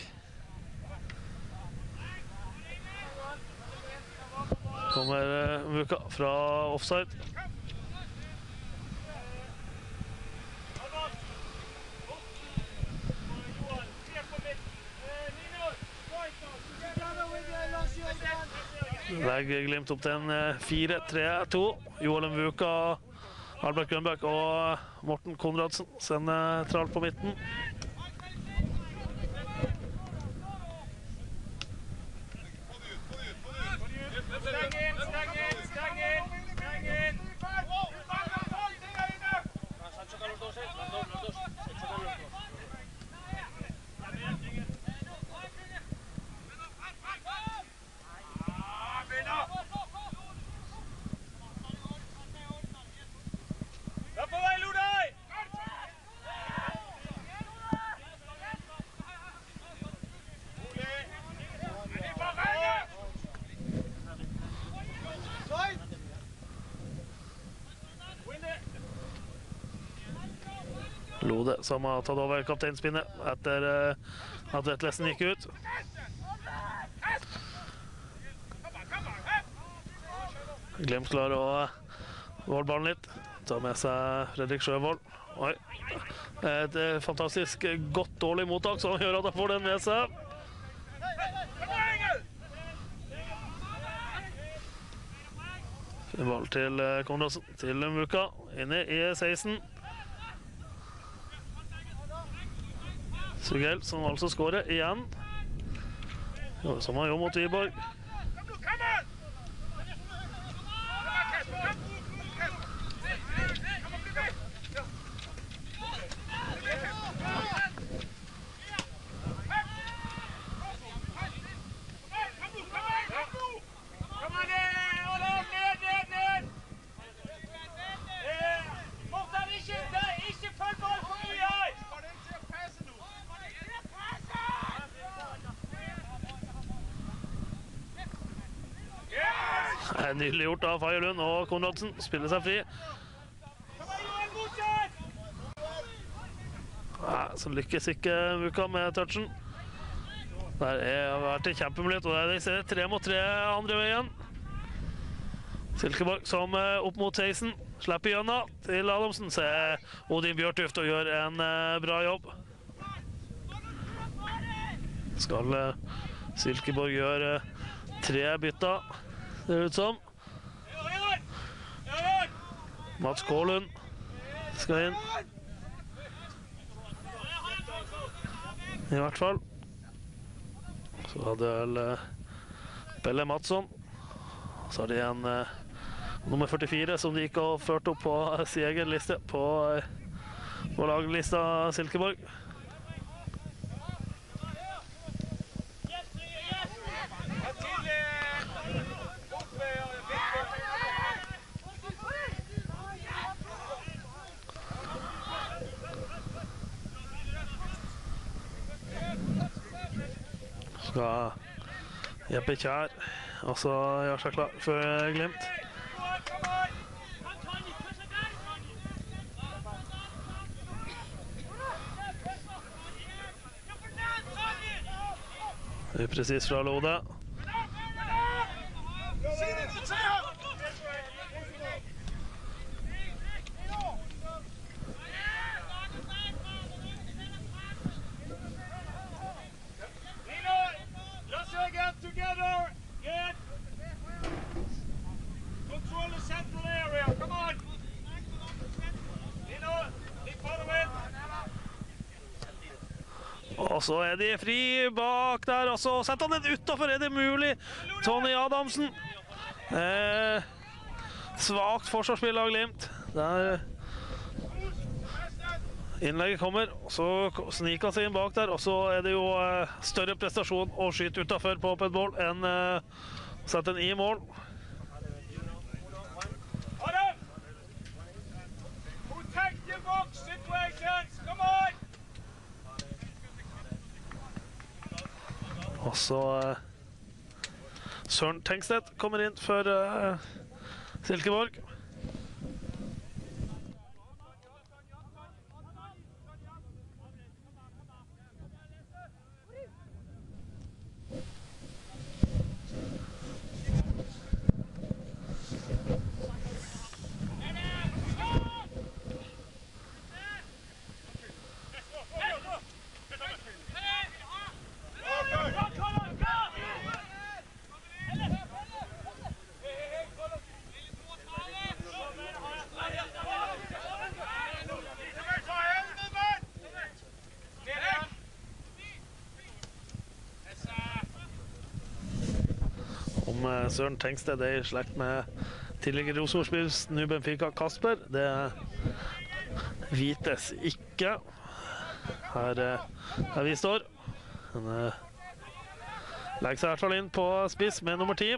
Kommer Muka fra offside. Legger Glimt opp til en eh, 4-3-2. Joel Mvuka Albert Grønbæk og Morten Konradsen sender trall på midten. Steng inn, steng inn, steng inn, steng inn. Se han chocan los dos, eh. Los dos, los dos. Se chocan los dos. Du er på vei, Lodai! Lode som har tatt over kapteinspinnet etter eh, at Vetlesen gikk ut. Glimt klarer å holde ballen litt. Ta med seg Fredrik Sjøvold. Oi. Et eh, fantastisk godt dårlig mottak som gjør at han får den med seg. Ball til eh, Konradsen. Til Muka. Inne i 16. Sugell som altså skårer igjen. Jo, som han gjorde mot Wiborg. Kom an, ned, Olav! Ned, ned, ned! Eh, Morten, ikke, nei, ikke følg ball for mye! Det er Nydelig gjort av Fagerlund Lund og Konradsen. Spiller seg fri. Nei, så lykkes ikke Muka med touchen. Der er- vært en kjempemulighet, og der ser tre mot tre andre veien. Silkeborg som eh, opp mot 16. Slipper gjennom til Adamsen. Se Odin Bjørtuft og gjør en eh, bra jobb. Skal eh, Silkeborg gjøre tre bytter, ser det ut som. Mats Kålund skal inn. I hvert fall. Så hadde vel eh, Pelle Madsson. Så har de en uh, nummer 44 som de gikk og førte opp på sin egen liste på, eh, på laglista Silkeborg. Skal Jeppe Kjær også klar for Glimt. Upresis fra Lode. Og så er de fri bak der, og så setter han den utafor. Er det mulig? Tony Adamsen. Eh, svakt forsvarsspill av Glimt. Der Innlegget kommer, så sniker han seg inn bak der. Og så er det jo eh, større prestasjon å skyte utafor på åpent mål enn eh, å sette den i mål. Og så eh, Søren Tengstedt kommer inn for eh, Silkeborg. Søren Tengsted er i slekt med tidligere Rosenborg-spiller nå Benfica Kasper. Det vites ikke her, eh, her vi står. Han eh, legger seg i hvert fall inn på spiss med nummer ti.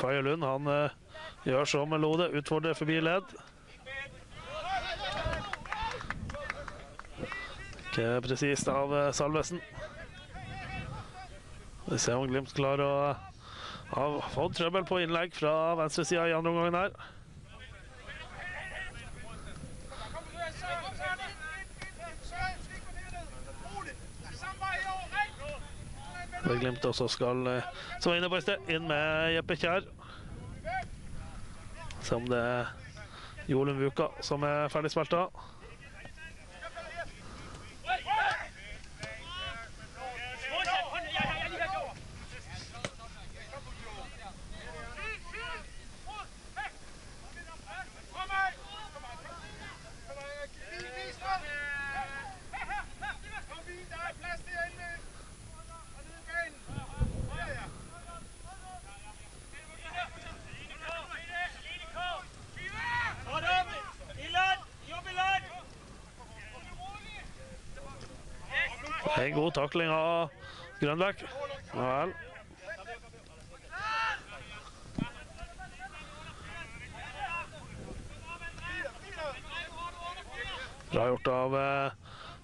Faye Lund han eh, gjør med Lode, utfordrer forbi ledd. Ikke presist av eh, Salvesen. Vi ser om Glimt klarer å ha fått trøbbel på innlegg fra venstresida i andre omgang her. Hvor Glimt også skal, eh, som var inne på i sted, inn med Jeppe Kjær. Se om det er Jolund Vuka som er ferdig spilt av. Kom her! Kom her, kom. Kom her, vis, vis nå. Kom inn, der er plass til en. Og nu igen. Ja, ja. En god takling av Grønbæk. Ja vel. Bra gjort av eh,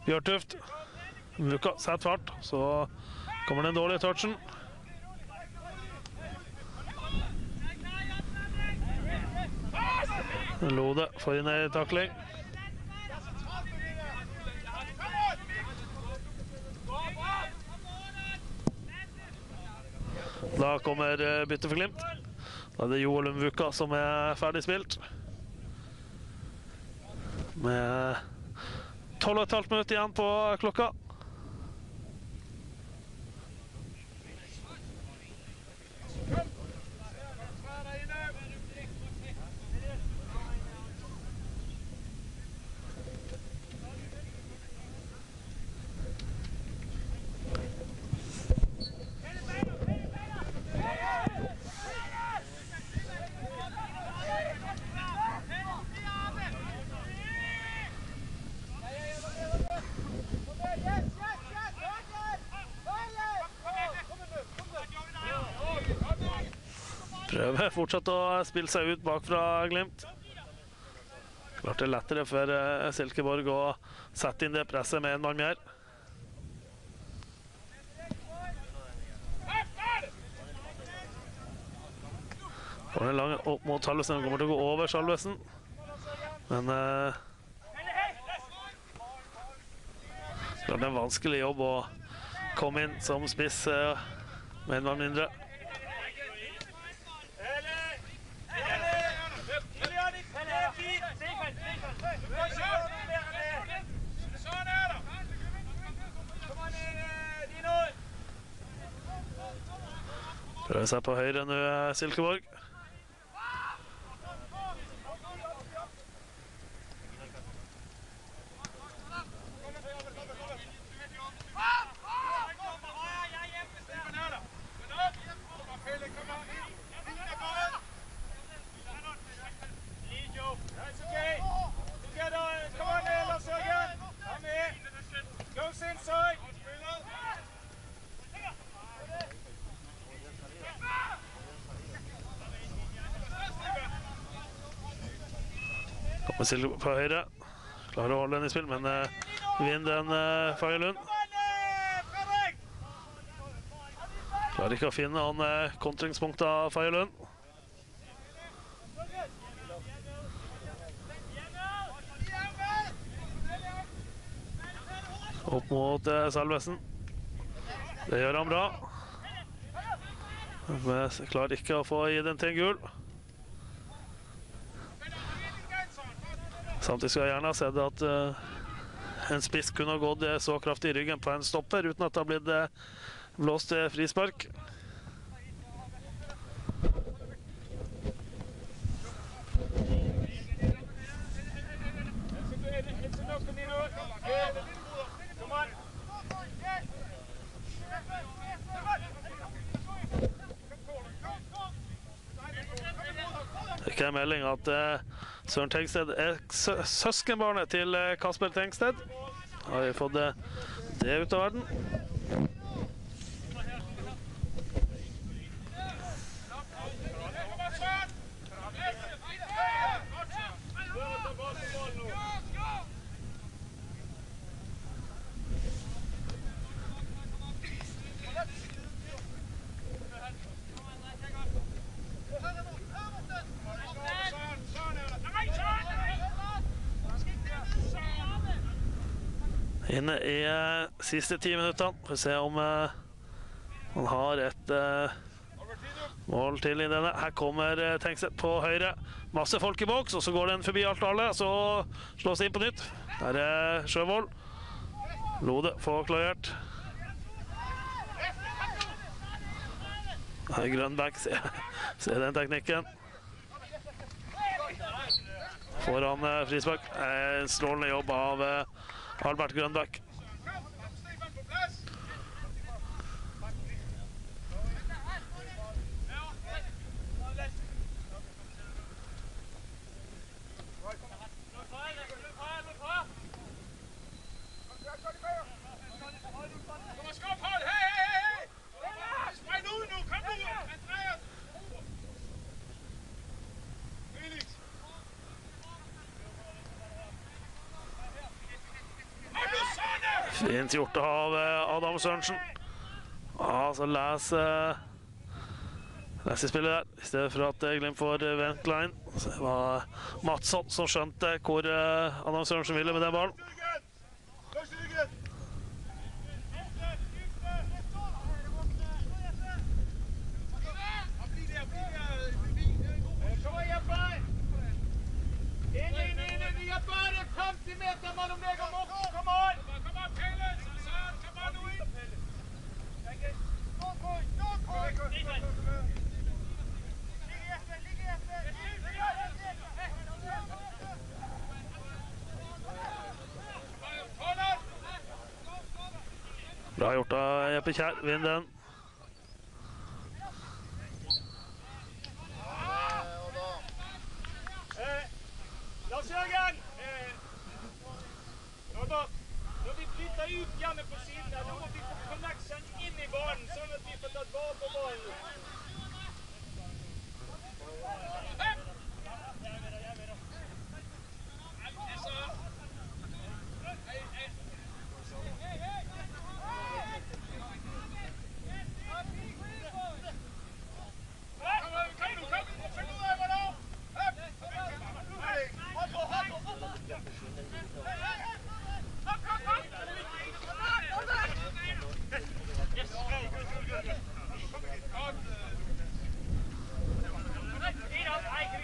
Bjørtuft. Vuka setter fart, så kommer den dårlige touchen. Lode får inn ei takling. Da kommer eh, byttet for Glimt. Da er det Joel Umvuka som er ferdig spilt. Med 12,5 minutter igjen på klokka. Fortsatt å spille seg ut bakfra Glimt. Klart det er lettere for eh, Silkeborg å sette inn det presset med en mann mer. Får den lang opp mot Salvesen. Den kommer til å gå over Salvesen. Men eh, det er en vanskelig jobb å komme inn som spiss eh, med en mann mindre. Prøver seg på høyre nå, eh, Silkeborg. Steven her, da. Men opp. Kom, Pelle, kom her inn. Inn med ballen. That's okay. Together. Come on, there, Lars Jørgen. Come here. Goes inside. Kommer Silkeborg på høyre. Klarer å holde den i spill, men uh, vinner den uh, Faye Lund. Come on, there, Fredrik. Klarer ikke å finne han uh, kontringspunktet av Fagerlund. Opp mot uh, Salvesen. Det gjør han bra. Men klarer ikke å få gi den til en gul. Sånn Samtidig skulle jeg gjerne ha sett at uh, en spiss kunne ha gått så kraftig i ryggen på en stopper uten at det har blitt eh, blåst til frispark. Det er ikke en melding at uh, Søren Tengsted er søskenbarnet til eh, Kasper Tengsted. Har vi fått eh, det ut av verden. Inne i eh, siste ti minuttene. Får se om eh, han har et eh, mål til i denne. Her kommer eh, Tengsted på høyre. Masse folk i boks, og så går den forbi alt og alle. Så slås det inn på nytt. Der er Sjøvold. Lode får klarert. Er Grønbæk. Se, se den teknikken. Foran eh, frispark. Eh, Strålende jobb av eh, Albert Grønbæk. Fint gjort av eh, Adam Sørensen. Altså, så les eh, Les i spillet der, i stedet for at eh, Glimt får eh, vendt line. Så det var Matsson som skjønte hvor eh, Adam Sørensen ville med den ballen. Inn, inn, inn, Vi er er 50 meter mellom deg og Morten! Kom an! Kom an, Pelle! Sånn, kom an nå inn! Hold den! Bra gjort av Jeppe Kjær. Vinn den. Eh, Lars Jørgen! Eh, Robert, når vi flytter ut hjemme på siden her, da må vi få connection inn i banen, sånn at vi får tatt vare på ballen. Kom nu, kom nu, kom nu! Find ud af, hvornår! Op! Hop, hop, hop, hop, hop! Kom, kom, kom!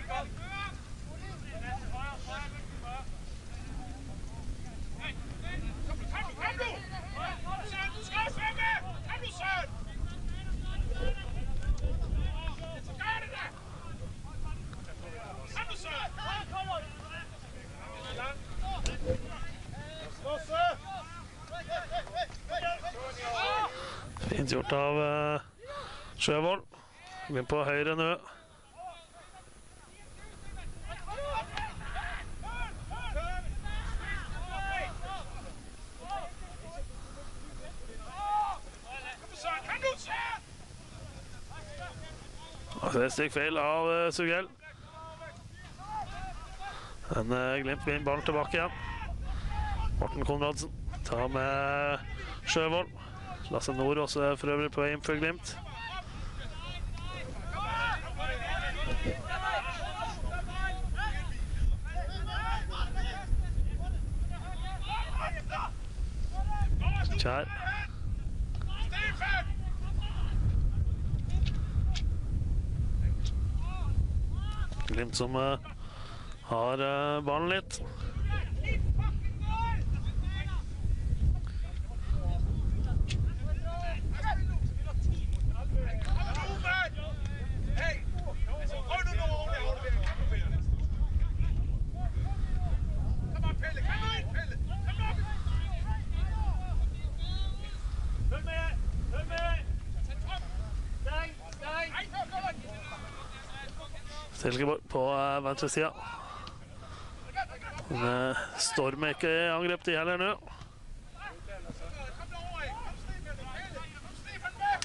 Godt. Kom nu, kom nu, kom nu! Søren, du skal også være med! Kom nu, Søren! Så gør det da! Kom nu, Søren! Fint av uh, Sjøvold. Vinn på høyre nå. Det er det stikkfeil av uh, Sugell. Men uh, Glimt vinner ballen tilbake igjen. Morten Konradsen tar med Sjøvold. Lasse Nord også for øvrig på vei inn for Glimt. Kjær. Glimt som eh, har eh, ballen litt. Hey! Altså, prøv nu nu at holde det. Kom nu, Pelle. Kom on, Pelle. Kom nu ind, Pelle. Kom nu op. Følg med! Følg med! Tag top. Steng! Steng! Nej, kom, kom on. Silkeborg på venstre venstre Storm er ikke i heller nå. Kom derover, kom Stefan, kom Stefan med!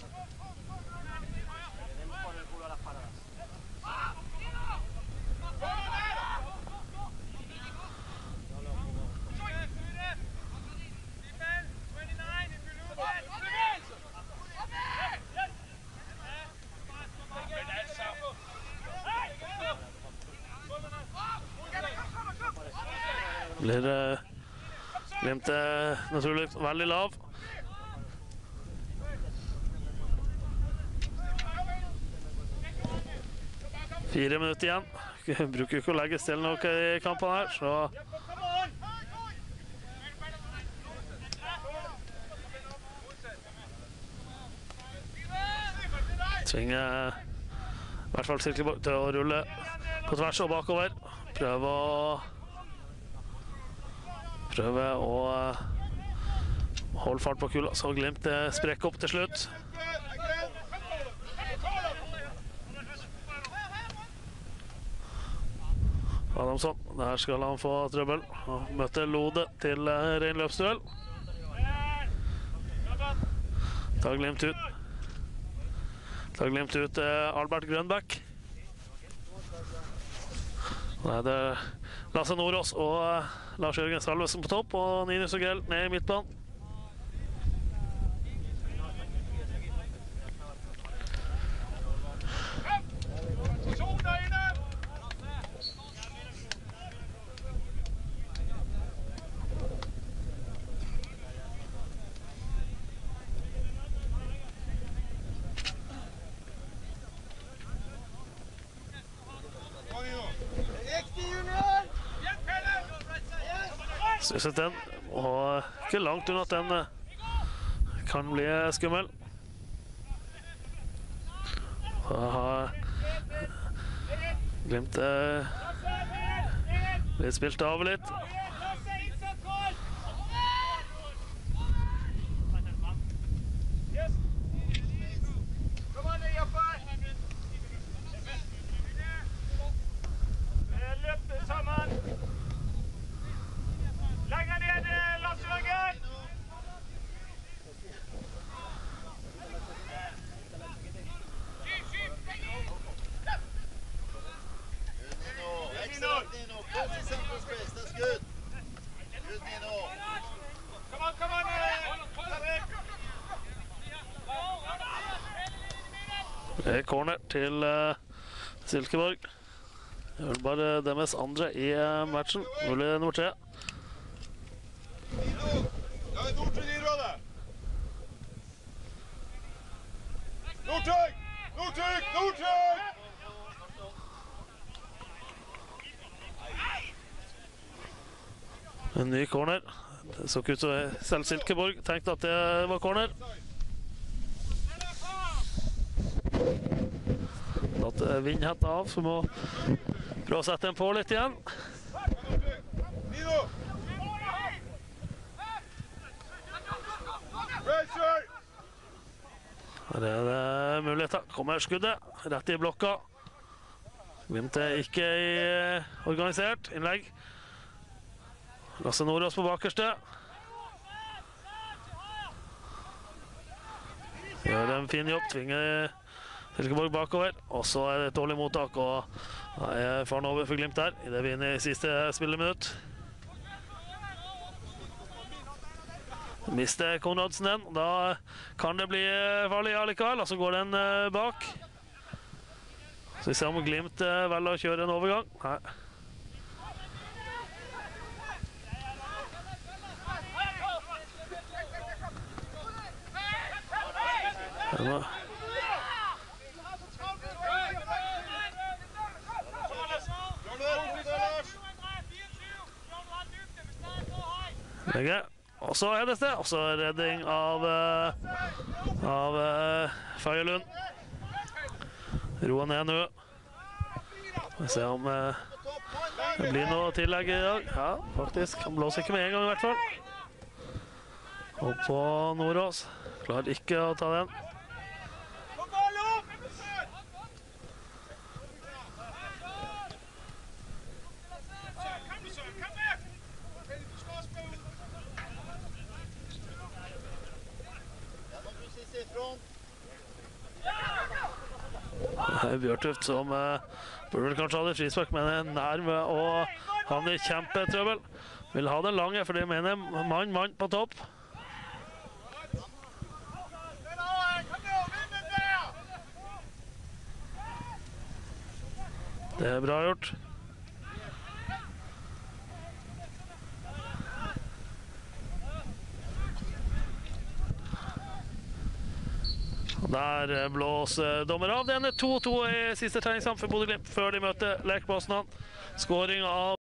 Tenemos con el culo a las paradas. Blir uh, Glimt eh, naturlig veldig lav. Fire minutter igjen. *laughs* Bruker ikke å legge stille noe i kampene her, så tvinger i hvert fall Silkeborg til å rulle på tvers og bakover. Prøve å Prøve å holde fart på kula, så Glimt eh, sprekker opp til slutt. Adamsson, der skal han få trøbbel. Og møter Lode til eh, ren løpsduell. Tar Glimt ut. Tar Glimt ut eh, Albert Grønbæk. Nå er det Lasse Nordås og Lars Jørgen Salvesen på topp, og Ninus og Grell ned i midtbanen. Posisjon der inne! Kom igjen nå. Riktig, junior! Hjelp Pelle! Stusset den, og ikke langt unna at den eh, kan bli skummel. Da har Glimt eh, blitt spilt av litt. Yes. Kom an, Jaffer. Eh, Løp sammen. Lenger ned, eh, Lars Jørgen. Excellent, Nino. Close the central space. That's good. Good, Nino. Kom an, kom an. eh, Henrik. Det er corner til eh, Silkeborg. Bare deres andre i eh, matchen. Mulig nummer tre. Northug! Northug! Northug! En ny corner. Det så ikke ut som selv Silkeborg tenkte at det var corner. Tatt eh, vindhetta av, så må prøve å sette den på litt igjen. Her er det muligheter. Kommer skuddet rett i blokka. Glimt er ikke eh, organisert. Innlegg. Lasse Nordås på bakerste. Gjør en fin jobb. Tvinger Silkeborg bakover. Og så er det et dårlig mottak, og er faren over for Glimt der idet vi er inne i siste spilleminutt. Mister Konradsen den. Da kan det bli farlig allikevel, og så går den eh, bak. Så vi ser om Glimt eh, velger å kjøre en overgang. Nei. Den var- Legge. Og så er neste. Og så redning av eh, av uh, Fagerlund. Roa ned nå. Vi ser om eh, det blir noe tillegg i dag. Ja, faktisk. Han blåser ikke med en gang, i hvert fall. Og på Nordås. Klarer ikke å ta den. *laughs* Bjørtuft som eh, burde vel kanskje ha det frispark, men er nær ved å havne i kjempetrøbbel. Vil ha den lange, for det mener mann, mann på topp. Det er bra gjort. Der eh, blåser dommer av. Det ender 2-2 i siste treningskamp for Bodø-Glimt før de møter Lech. Skåring av